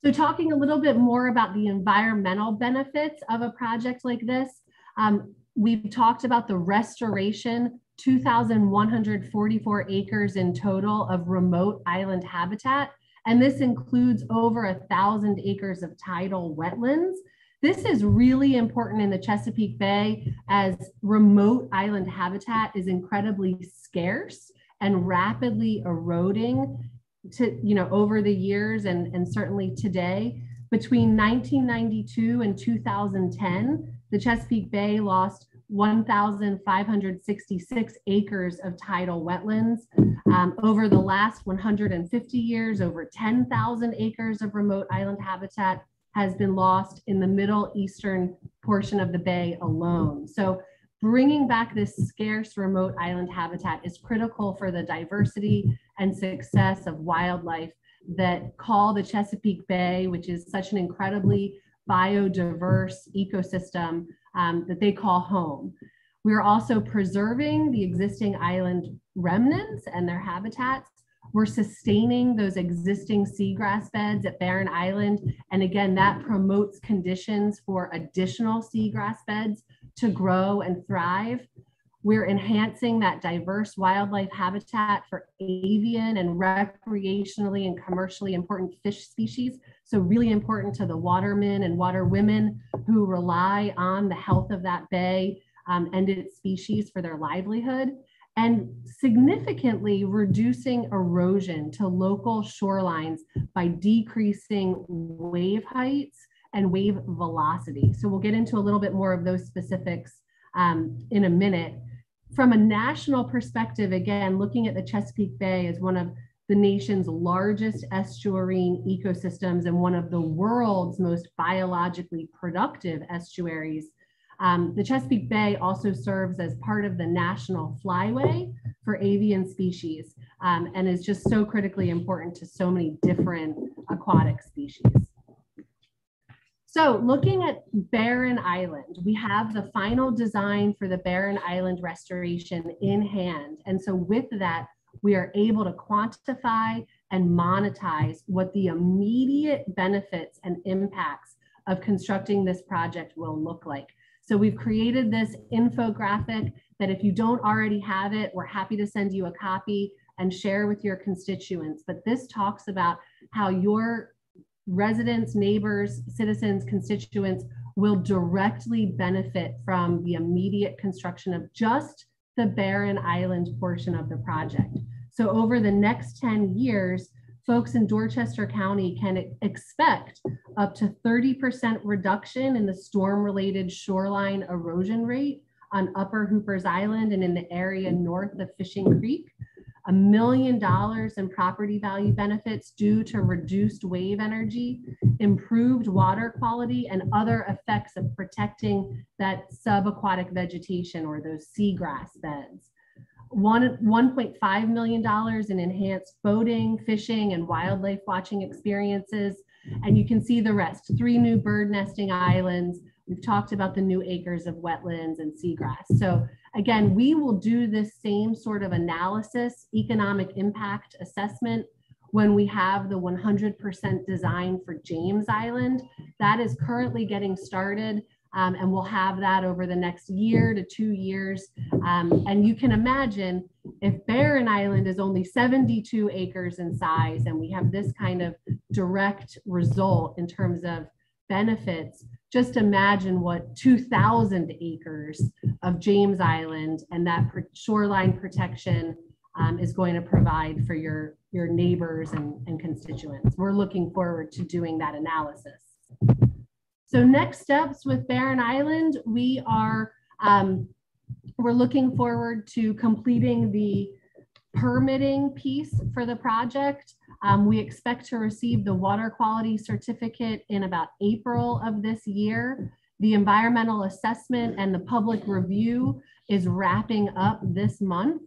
So talking a little bit more about the environmental benefits of a project like this, um, we've talked about the restoration, 2,144 acres in total of remote island habitat. And this includes over a thousand acres of tidal wetlands. This is really important in the Chesapeake Bay as remote island habitat is incredibly scarce and rapidly eroding to you know over the years and and certainly today between 1992 and 2010 the chesapeake bay lost 1,566 acres of tidal wetlands. Um, over the last 150 years, over 10,000 acres of remote island habitat has been lost in the middle eastern portion of the bay alone. So bringing back this scarce remote island habitat is critical for the diversity and success of wildlife that call the Chesapeake Bay, which is such an incredibly biodiverse ecosystem um, that they call home. We're also preserving the existing island remnants and their habitats. We're sustaining those existing seagrass beds at Barren Island. And again, that promotes conditions for additional seagrass beds to grow and thrive. We're enhancing that diverse wildlife habitat for avian and recreationally and commercially important fish species. So really important to the watermen and waterwomen who rely on the health of that bay um, and its species for their livelihood and significantly reducing erosion to local shorelines by decreasing wave heights and wave velocity. So we'll get into a little bit more of those specifics um, in a minute. From a national perspective, again, looking at the Chesapeake Bay as one of the nation's largest estuarine ecosystems and one of the world's most biologically productive estuaries. Um, the Chesapeake Bay also serves as part of the national flyway for avian species um, and is just so critically important to so many different aquatic species. So looking at Barren Island, we have the final design for the Barren Island restoration in hand. And so with that, we are able to quantify and monetize what the immediate benefits and impacts of constructing this project will look like. So we've created this infographic that if you don't already have it, we're happy to send you a copy and share with your constituents. But this talks about how your residents, neighbors, citizens, constituents will directly benefit from the immediate construction of just the Barren Island portion of the project. So over the next 10 years, folks in Dorchester County can expect up to 30% reduction in the storm-related shoreline erosion rate on Upper Hoopers Island and in the area north of Fishing Creek a million dollars in property value benefits due to reduced wave energy, improved water quality, and other effects of protecting that subaquatic vegetation or those seagrass beds. one $1.5 million in enhanced boating, fishing, and wildlife watching experiences. And you can see the rest, three new bird nesting islands. We've talked about the new acres of wetlands and seagrass. So again, we will do this same sort of analysis, economic impact assessment when we have the 100% design for James Island. That is currently getting started. Um, and we'll have that over the next year to two years. Um, and you can imagine if Barren Island is only 72 acres in size and we have this kind of direct result in terms of benefits, just imagine what 2,000 acres of James Island and that shoreline protection um, is going to provide for your, your neighbors and, and constituents. We're looking forward to doing that analysis. So next steps with Barren Island, we are um, we're looking forward to completing the permitting piece for the project. Um, we expect to receive the water quality certificate in about April of this year. The environmental assessment and the public review is wrapping up this month.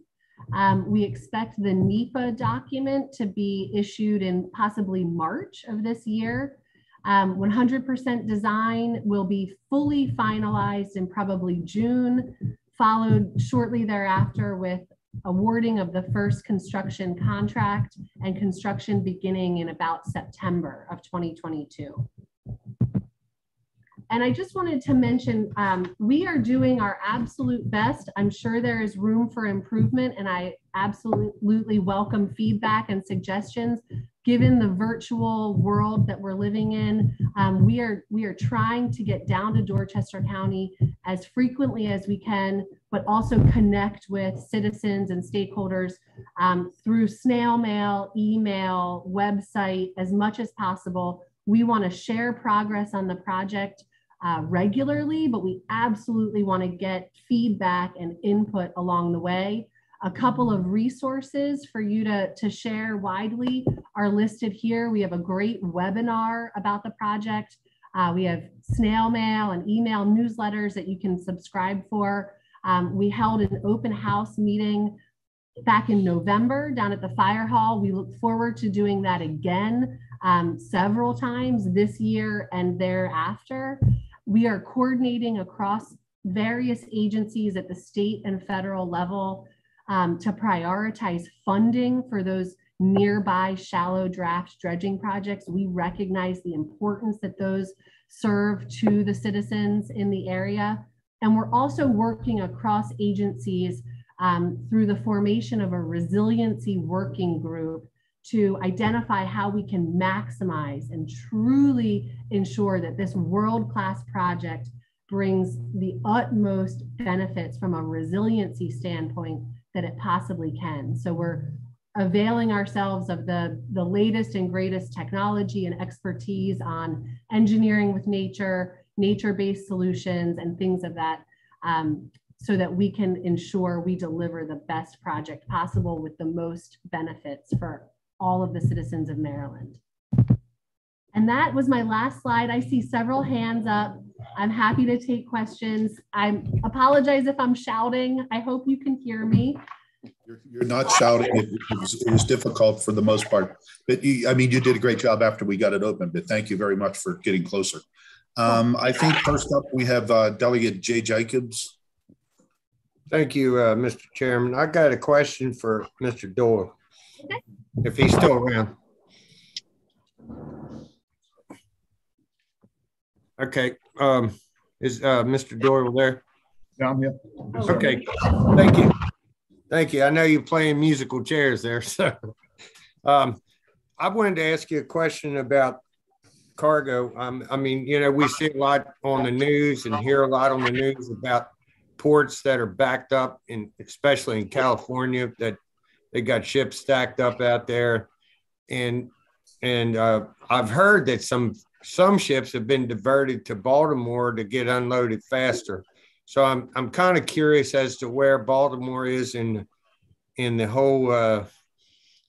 Um, we expect the NEPA document to be issued in possibly March of this year. 100% um, design will be fully finalized in probably June, followed shortly thereafter with awarding of the first construction contract and construction beginning in about September of 2022. And I just wanted to mention, um, we are doing our absolute best. I'm sure there is room for improvement and I absolutely welcome feedback and suggestions given the virtual world that we're living in, um, we are we are trying to get down to Dorchester County as frequently as we can, but also connect with citizens and stakeholders um, through snail mail, email, website, as much as possible. We want to share progress on the project uh, regularly, but we absolutely want to get feedback and input along the way. A couple of resources for you to, to share widely are listed here. We have a great webinar about the project. Uh, we have snail mail and email newsletters that you can subscribe for. Um, we held an open house meeting back in November down at the fire hall. We look forward to doing that again um, several times this year and thereafter. We are coordinating across various agencies at the state and federal level um, to prioritize funding for those nearby shallow draft dredging projects. We recognize the importance that those serve to the citizens in the area. And we're also working across agencies um, through the formation of a resiliency working group to identify how we can maximize and truly ensure that this world-class project brings the utmost benefits from a resiliency standpoint that it possibly can. So we're availing ourselves of the, the latest and greatest technology and expertise on engineering with nature, nature-based solutions, and things of that, um, so that we can ensure we deliver the best project possible with the most benefits for all of the citizens of Maryland. And that was my last slide. I see several hands up. I'm happy to take questions. I apologize if I'm shouting. I hope you can hear me. You're, you're not shouting. It, was, it, was, difficult for the most part. But you, I mean, you did a great job after we got it open. But thank you very much for getting closer. Um, I think first up we have uh, Delegate Jay Jacobs. Thank you, uh, Mr. Chairman. I got a question for Mr. Doyle, okay. if he's still around. Okay. Um, is uh, Mr. Doyle there? Yeah, I'm here. Okay. Thank you. Thank you. I know you're playing musical chairs there. So um, I wanted to ask you a question about cargo. Um, I mean, you know, we see a lot on the news and hear a lot on the news about ports that are backed up, in, especially in California, that they got ships stacked up out there. And and uh, I've heard that some some ships have been diverted to Baltimore to get unloaded faster. So I'm I'm kind of curious as to where Baltimore is in in the whole uh,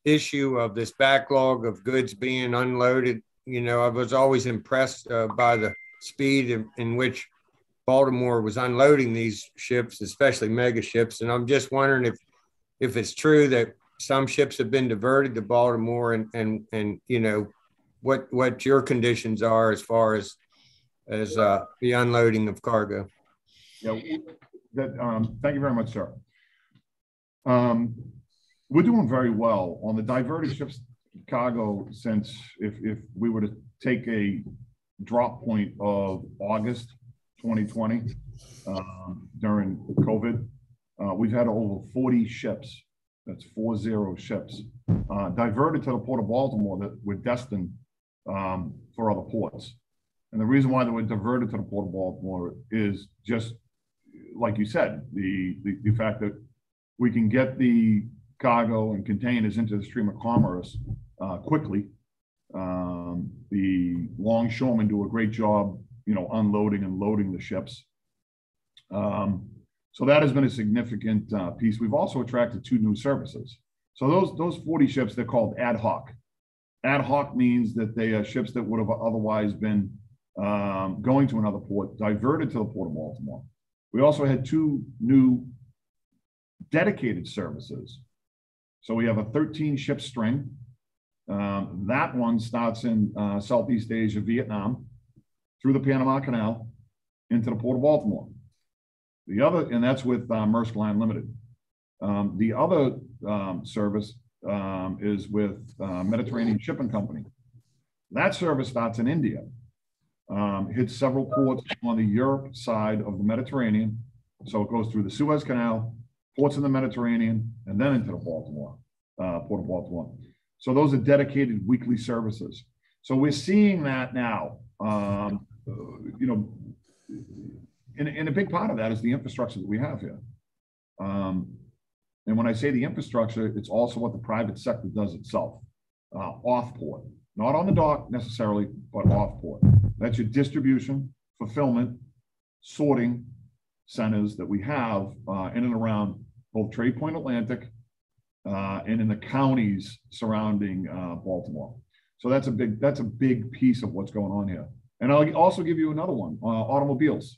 issue of this backlog of goods being unloaded. You know, I was always impressed uh, by the speed in, in, which Baltimore was unloading these ships, especially mega ships. And I'm just wondering if if it's true that some ships have been diverted to Baltimore and, and, and, you know, what, what your conditions are as far as, as, uh, the unloading of cargo. Yeah, that, um, thank you very much, sir. Um, we're doing very well on the diverted ships cargo since if, if we were to take a drop point of August 2020 um, during COVID, uh, we've had over 40 ships, that's four zero ships, uh, diverted to the Port of Baltimore that were destined um, for other ports. And the reason why they were diverted to the Port of Baltimore is just like you said, the, the, the fact that we can get the cargo and containers into the stream of commerce uh, quickly. Um, the longshoremen do a great job, you know, unloading and loading the ships. Um, so that has been a significant uh, piece. We've also attracted two new services. So those those 40 ships, they're called ad hoc. Ad hoc means that they are ships that would have otherwise been um, going to another port, diverted to the port of Baltimore. We also had two new dedicated services. So we have a 13 ship string. Um, that one starts in uh, Southeast Asia, Vietnam, through the Panama Canal into the Port of Baltimore. The other, and that's with uh, Maersk Line Limited. Um, the other um, service um, is with uh, Mediterranean Shipping Company. That service starts in India um, hits several ports on the Europe side of the Mediterranean. So it goes through the Suez Canal, ports in the Mediterranean, and then into the Baltimore, uh, Port of Baltimore. So those are dedicated weekly services. So we're seeing that now. Um, you know, and, and, a big part of that is the infrastructure that we have here. Um, and when I say the infrastructure, it's also what the private sector does itself, uh, off port, not on the dock necessarily, but off port. That's your distribution, fulfillment, sorting centers that we have uh, in and around both Trade Point Atlantic uh, and in the counties surrounding uh, Baltimore. So that's a big that's a big piece of what's going on here. And I'll also give you another one: uh, automobiles.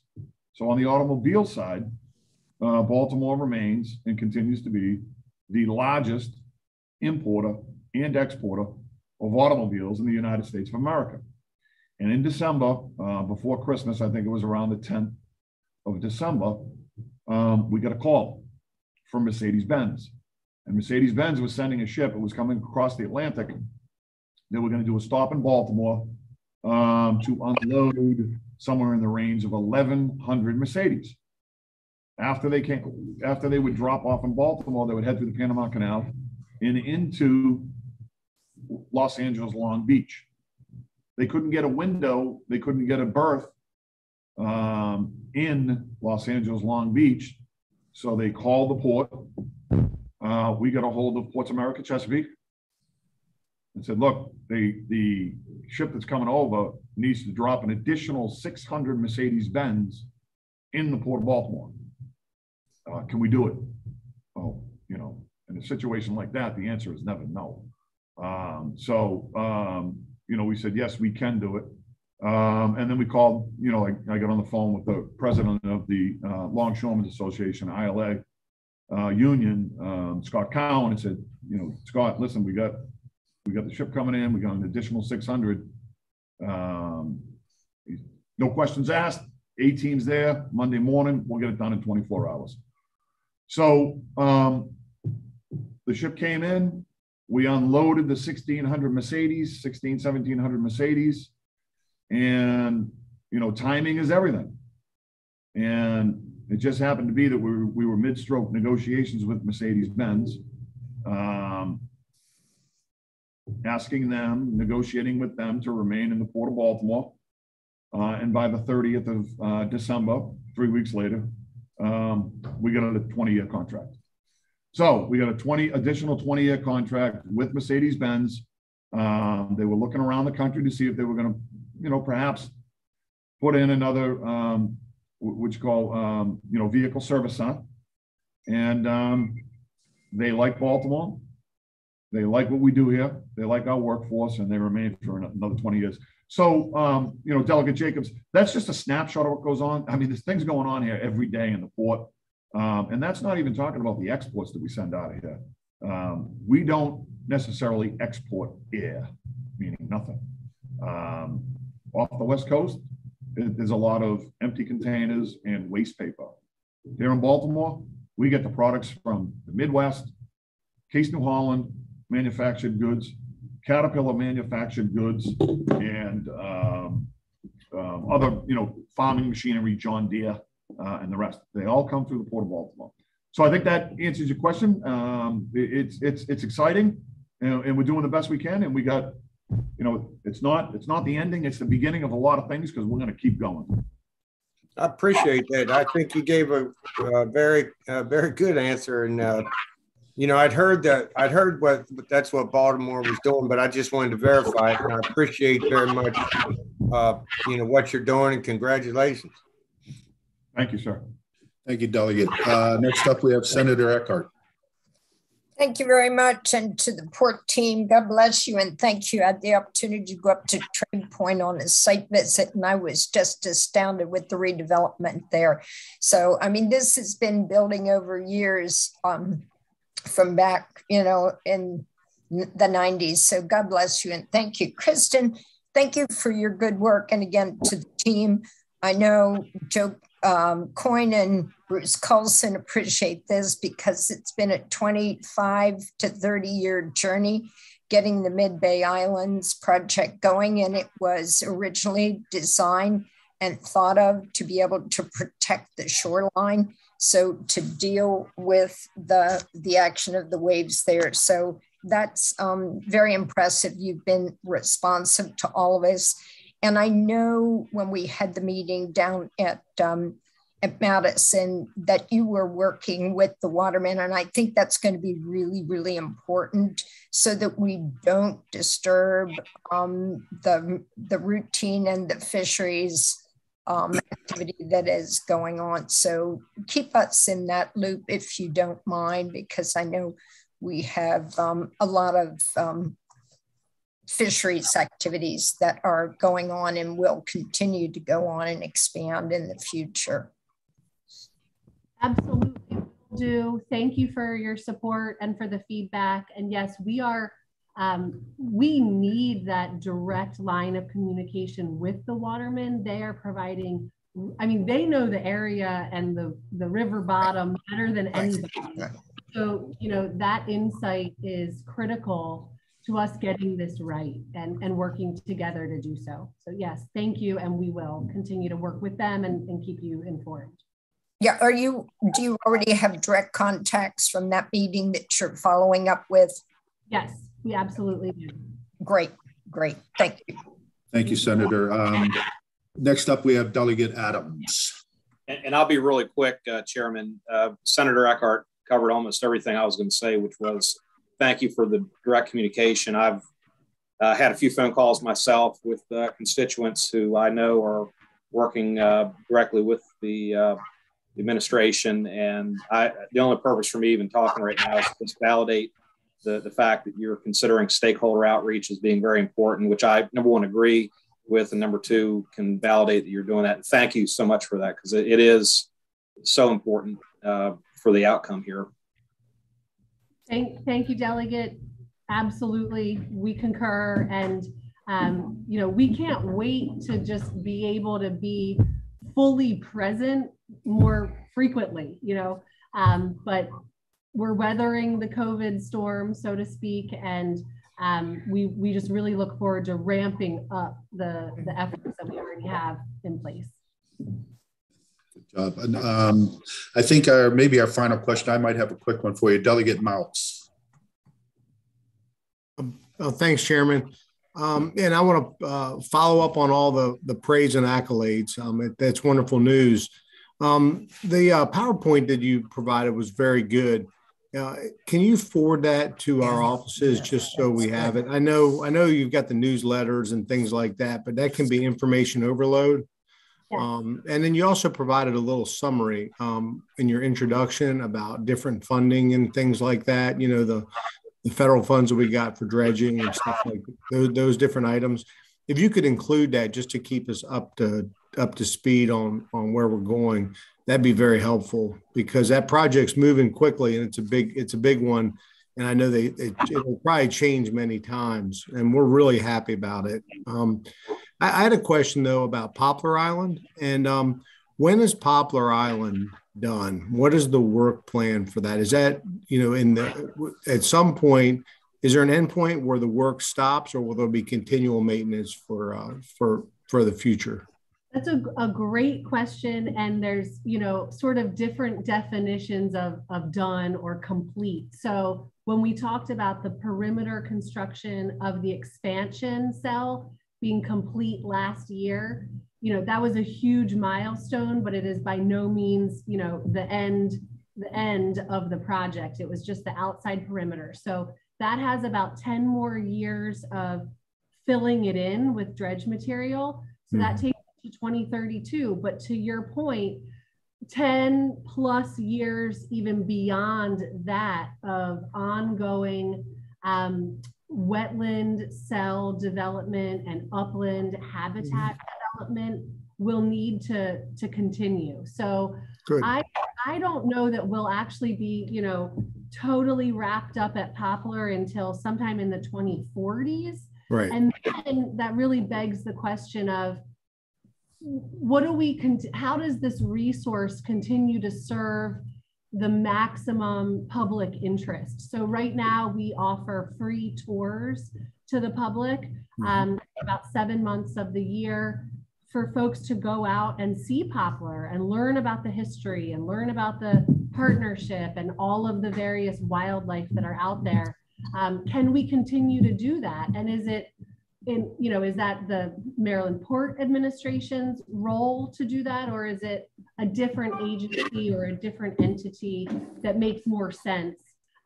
So on the automobile side, uh, Baltimore remains and continues to be the largest importer and exporter of automobiles in the United States of America. And in December, uh, before Christmas, I think it was around the 10th of December, um, we got a call from Mercedes Benz. And Mercedes Benz was sending a ship, it was coming across the Atlantic. They were going to do a stop in Baltimore um, to unload somewhere in the range of 1,100 Mercedes. After they came, after they would drop off in Baltimore, they would head through the Panama Canal and into Los Angeles Long Beach. They couldn't get a window, they couldn't get a berth um, in Los Angeles Long Beach. So they called the port. Uh, we got a hold of Ports America Chesapeake and said, look, the, the ship that's coming over needs to drop an additional 600 Mercedes Benz in the Port of Baltimore. Uh, can we do it? Well, you know, in a situation like that, the answer is never no. Um, so um, you know, we said, yes, we can do it. Um, and then we called, you know, I, I got on the phone with the president of the uh, Longshoremen's Association, ILA uh, union, um, Scott Cowan, and said, you know, Scott, listen, we got we got the ship coming in, we got an additional 600. Um, no questions asked. A team's there Monday morning. We'll get it done in 24 hours. So um, the ship came in. We unloaded the 1600 Mercedes, 16, 1700 Mercedes. And, you know, timing is everything. And it just happened to be that we were, we were mid stroke negotiations with Mercedes Benz, um, asking them, negotiating with them to remain in the Port of Baltimore. Uh, and by the 30th of uh, December, three weeks later, um, we got a 20 year contract. So we got a 20 additional 20 year contract with Mercedes Benz. Um, they were looking around the country to see if they were going to, you know, perhaps put in another, um, what you call, um, you know, vehicle service center. And um, they like Baltimore. They like what we do here. They like our workforce, and they remain for another 20 years. So, um, you know, Delegate Jacobs, that's just a snapshot of what goes on. I mean, there's things going on here every day in the port. Um, and that's not even talking about the exports that we send out of here. Um, we don't necessarily export air, meaning nothing. Um, off the West Coast, there's a lot of empty containers and waste paper. Here in Baltimore, we get the products from the Midwest, Case New Holland manufactured goods, Caterpillar manufactured goods, and um, um, other, you know, farming machinery, John Deere, uh, and the rest. They all come through the Port of Baltimore. So I think that answers your question. Um, it, it's it's it's exciting, and, and we're doing the best we can. And we got, you know, it's not it's not the ending; it's the beginning of a lot of things because we're going to keep going. I appreciate that. I think you gave a, a very, a very good answer. And, uh, you know, I'd heard that, I'd heard what that's what Baltimore was doing, but I just wanted to verify it. And I appreciate very much, uh, you know, what you're doing and congratulations. Thank you, sir. Thank you, Delegate. Uh, next up, we have Senator Eckardt. Thank you very much. And to the port team, God bless you. And thank you. I had the opportunity to go up to Trade Point on a site visit, and I was just astounded with the redevelopment there. So, I mean, this has been building over years um, from back, you know, in the 90s. So, God bless you. And thank you. Kristen, thank you for your good work. And again, to the team, I know Joe um, Coyne and Bruce Colson appreciate this because it's been a 25 to 30 year journey getting the Mid Bay Islands project going. And it was originally designed and thought of to be able to protect the shoreline. So to deal with the, the action of the waves there. So that's um, very impressive. You've been responsive to all of us. And I know when we had the meeting down at um, at Madison that you were working with the watermen, and I think that's going to be really, really important so that we don't disturb um, the the routine and the fisheries um, activity that is going on. So keep us in that loop if you don't mind, because I know we have um, a lot of um, fisheries activities that are going on and will continue to go on and expand in the future. Absolutely do. Thank you for your support and for the feedback. And yes, we are, um, we need that direct line of communication with the watermen. They are providing, I mean, they know the area and the, the river bottom better than anybody. So, you know, that insight is critical to us getting this right and, and working together to do so. So yes, thank you. And we will continue to work with them and, and keep you informed. Yeah, are you, do you already have direct contacts from that meeting that you're following up with? Yes, we absolutely do. Great, great. Thank you. Thank you, Senator. Um, next up, we have Delegate Adams. And, and I'll be really quick, uh, Chairman. Uh, Senator Eckardt covered almost everything I was going to say, which was thank you for the direct communication. I've uh, had a few phone calls myself with uh, constituents who I know are working uh, directly with the, uh, administration, and I, the only purpose for me even talking right now is to validate the, the fact that you're considering stakeholder outreach as being very important, which I number one agree with, and number two can validate that you're doing that. And thank you so much for that because it, it is so important uh, for the outcome here. Thank, thank you, Delegate. Absolutely, we concur. And, um, you know, we can't wait to just be able to be fully present more frequently, you know, um, but we're weathering the COVID storm, so to speak, and um, we, we just really look forward to ramping up the, the efforts that we already have in place Good job. And um, I think our, maybe our final question, I might have a quick one for you. Delegate Mautz. Oh, thanks, Chairman. Um, and I want to uh, follow up on all the, the praise and accolades. Um, it, that's wonderful news. Um, the uh, PowerPoint that you provided was very good. Uh, can you forward that to our offices just so we have it? I know I know you've got the newsletters and things like that, but that can be information overload. Um, and then you also provided a little summary um, in your introduction about different funding and things like that. You know, the, the federal funds that we got for dredging and stuff like those, those different items. If you could include that just to keep us up to up to speed on on where we're going, that'd be very helpful because that project's moving quickly and it's a big it's a big one. And i know they it, will probably change many times and we're really happy about it. Um, I, I, had a question though about poplar island and um, when is poplar island done? What is the work plan for that? Is that you know in the at some point is there an endpoint where the work stops or will there be continual maintenance for uh, for for the future that's a, a great question. And there's, you know, sort of different definitions of, of done or complete. So when we talked about the perimeter construction of the expansion cell being complete last year, you know, that was a huge milestone, but it is by no means, you know, the end, the end of the project. It was just the outside perimeter. So that has about 10 more years of filling it in with dredge material. So that mm-hmm. takes to 2032. But to your point, 10 plus years, even beyond that, of ongoing um, wetland cell development and upland habitat mm-hmm. development will need to, to continue. So Good. I, I don't know that we'll actually be, you know, totally wrapped up at Poplar until sometime in the 2040s. Right. And then that really begs the question of what do we, how does this resource continue to serve the maximum public interest? So right now we offer free tours to the public mm-hmm. um, about seven months of the year for folks to go out and see Poplar and learn about the history and learn about the partnership and all of the various wildlife that are out there. Um, can we continue to do that? And is it in, you know, is that the Maryland Port Administration's role to do that, or is it a different agency or a different entity that makes more sense?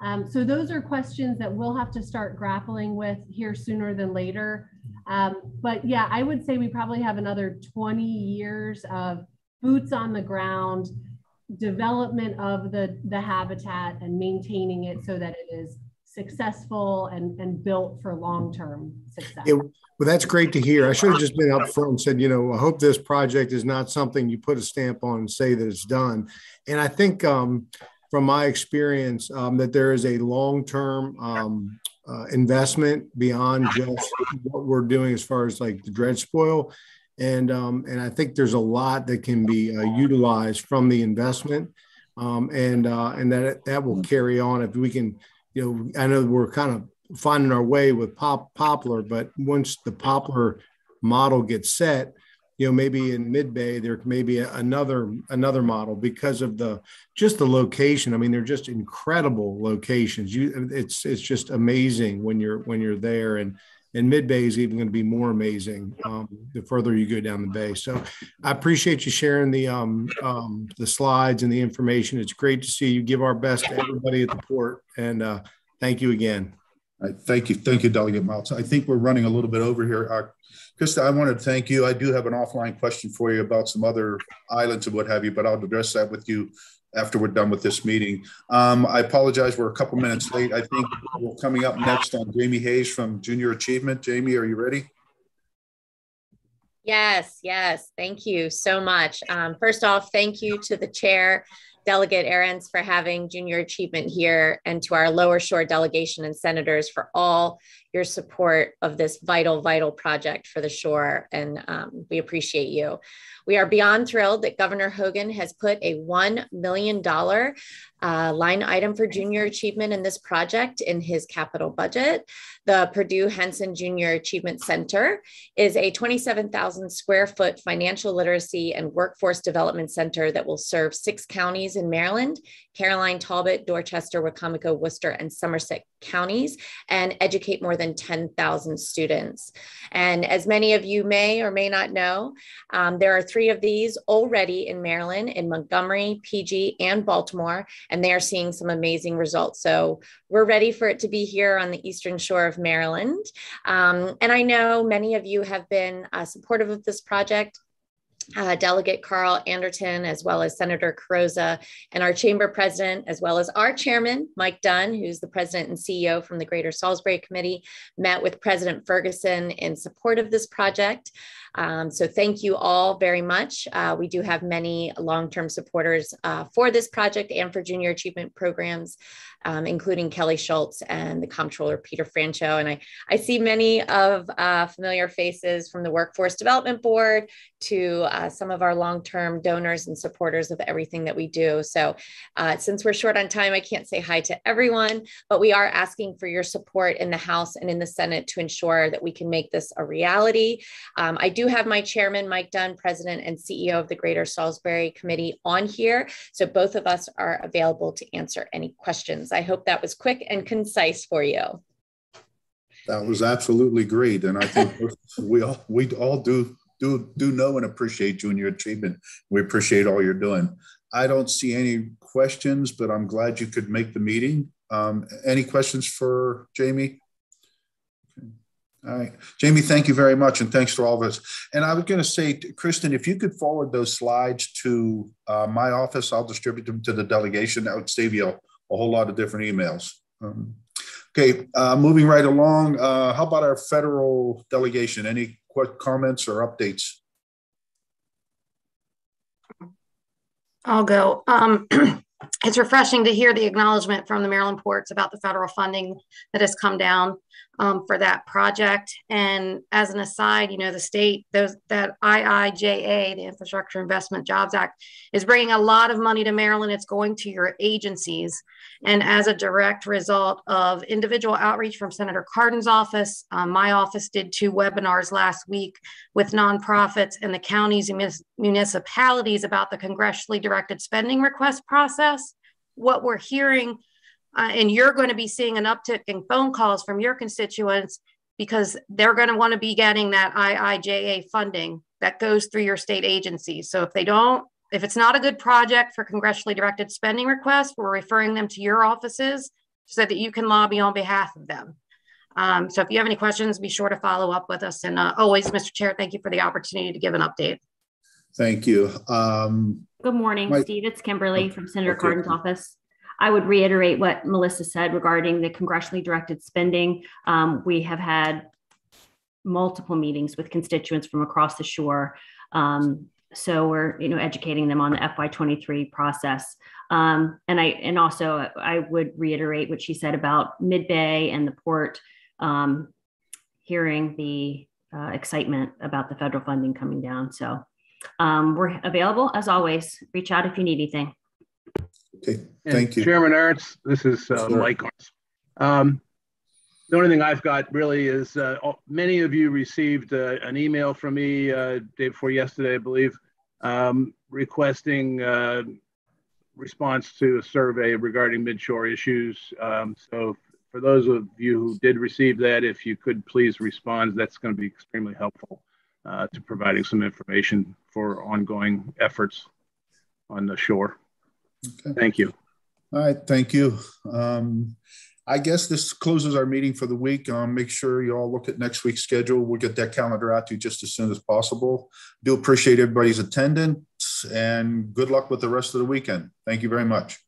Um, so those are questions that we'll have to start grappling with here sooner than later. Um, but yeah, I would say we probably have another 20 years of boots on the ground, development of the, the habitat and maintaining it so that it is successful and, and built for long-term success. Yeah, well, that's great to hear. I should have just been up front and said, you know, I hope this project is not something you put a stamp on and say that it's done. And I think um, from my experience um, that there is a long-term um, uh, investment beyond just what we're doing as far as like the dredge spoil. And, um, and I think there's a lot that can be uh, utilized from the investment. Um, and uh, and that that will carry on if we can you know, I know we're kind of finding our way with pop poplar, but once the poplar model gets set, you know, maybe in mid bay there may be another another model because of the just the location. I mean, they're just incredible locations. You, it's it's just amazing when you're when you're there, and and mid bay is even going to be more amazing um, the further you go down the bay. So I appreciate you sharing the um, um, the slides and the information. It's great to see you. Give our best to everybody at the port, and uh, thank you again. Right, thank you, thank you, Delegate Miles. I think we're running a little bit over here. Uh, Krista, I want to thank you. I do have an offline question for you about some other islands and what have you, but I'll address that with you after we're done with this meeting. Um, I apologize, we're a couple minutes late. I think we're coming up next on Jamie Hayes from Junior Achievement. Jamie, are you ready? Yes, yes. Thank you so much. Um, first off, thank you to the chair, Delegate Arentz, for having Junior Achievement here, and to our Lower Shore delegation and senators for all your support of this vital, vital project for the shore. And um, we appreciate you. We are beyond thrilled that Governor Hogan has put a $1 million uh, line item for junior achievement in this project in his capital budget. The Perdue Henson Junior Achievement Center is a 27,000 square foot financial literacy and workforce development center that will serve six counties in Maryland, Caroline, Talbot, Dorchester, Wicomico, Worcester, and Somerset counties, and educate more than 10,000 students. And as many of you may or may not know, um, there are three of these already in Maryland, in Montgomery, PG, and Baltimore and they are seeing some amazing results. So we're ready for it to be here on the eastern shore of Maryland. Um, and I know many of you have been uh, supportive of this project uh, Delegate Carl Anderton, as well as Senator Carozza, and our chamber president, as well as our chairman, Mike Dunn, who's the president and CEO from the Greater Salisbury Committee, met with President Ferguson in support of this project. Um, so thank you all very much. Uh, we do have many long-term supporters uh, for this project and for junior achievement programs um, including Kelly Schulz and the comptroller Peter Franchot. And I, I see many of uh, familiar faces from the Workforce Development Board to uh, some of our long-term donors and supporters of everything that we do. So uh, since we're short on time, I can't say hi to everyone, but we are asking for your support in the House and in the Senate to ensure that we can make this a reality. Um, I do have my chairman, Mike Dunn, president and CEO of the Greater Salisbury Committee on here. So both of us are available to answer any questions. I hope that was quick and concise for you. That was absolutely great, and I think we all we all do do do know and appreciate you and your achievement. We appreciate all you're doing. I don't see any questions, but I'm glad you could make the meeting. Um, any questions for Jamie? All right, Jamie, thank you very much, and thanks to all of us. And I was going to say, Kristen, if you could forward those slides to uh, my office, I'll distribute them to the delegation. That would save you a whole lot of different emails. Um, okay, uh, moving right along. Uh, how about our federal delegation? Any comments or updates? I'll go. Um, it's refreshing to hear the acknowledgement from the Maryland ports about the federal funding that has come down um, for that project. And as an aside, you know, the state, those that IIJA, the Infrastructure Investment Jobs Act, is bringing a lot of money to Maryland. It's going to your agencies. And as a direct result of individual outreach from Senator Cardin's office, um, my office did two webinars last week with nonprofits and the counties and municipalities about the congressionally directed spending request process. What we're hearing uh, and you're going to be seeing an uptick in phone calls from your constituents because they're going to want to be getting that IIJA funding that goes through your state agencies. So if they don't, if it's not a good project for congressionally directed spending requests, we're referring them to your offices so that you can lobby on behalf of them. Um, so if you have any questions, be sure to follow up with us. And uh, always, Mr. Chair, thank you for the opportunity to give an update. Thank you. Um, Good morning, my, Steve. It's Kimberly okay, from Senator okay. Cardin's office. I would reiterate what Melissa said regarding the congressionally directed spending. Um, we have had multiple meetings with constituents from across the shore. Um, so we're you know educating them on the FY23 process. Um, and I and also I would reiterate what she said about Mid Bay and the port um, hearing the uh, excitement about the federal funding coming down. So um, we're available as always. Reach out if you need anything. Okay, thank you. Chairman Arentz, this is uh, Mike. Um, the only thing I've got really is uh, many of you received uh, an email from me uh, day before yesterday, I believe, um, requesting uh, response to a survey regarding midshore issues. Um, so for those of you who did receive that, if you could please respond, that's going to be extremely helpful uh, to providing some information for ongoing efforts on the shore. Okay. Thank you. All right, thank you. Um, I guess this closes our meeting for the week. Um, make sure you all look at next week's schedule. We'll get that calendar out to you just as soon as possible. Do appreciate everybody's attendance and good luck with the rest of the weekend. Thank you very much.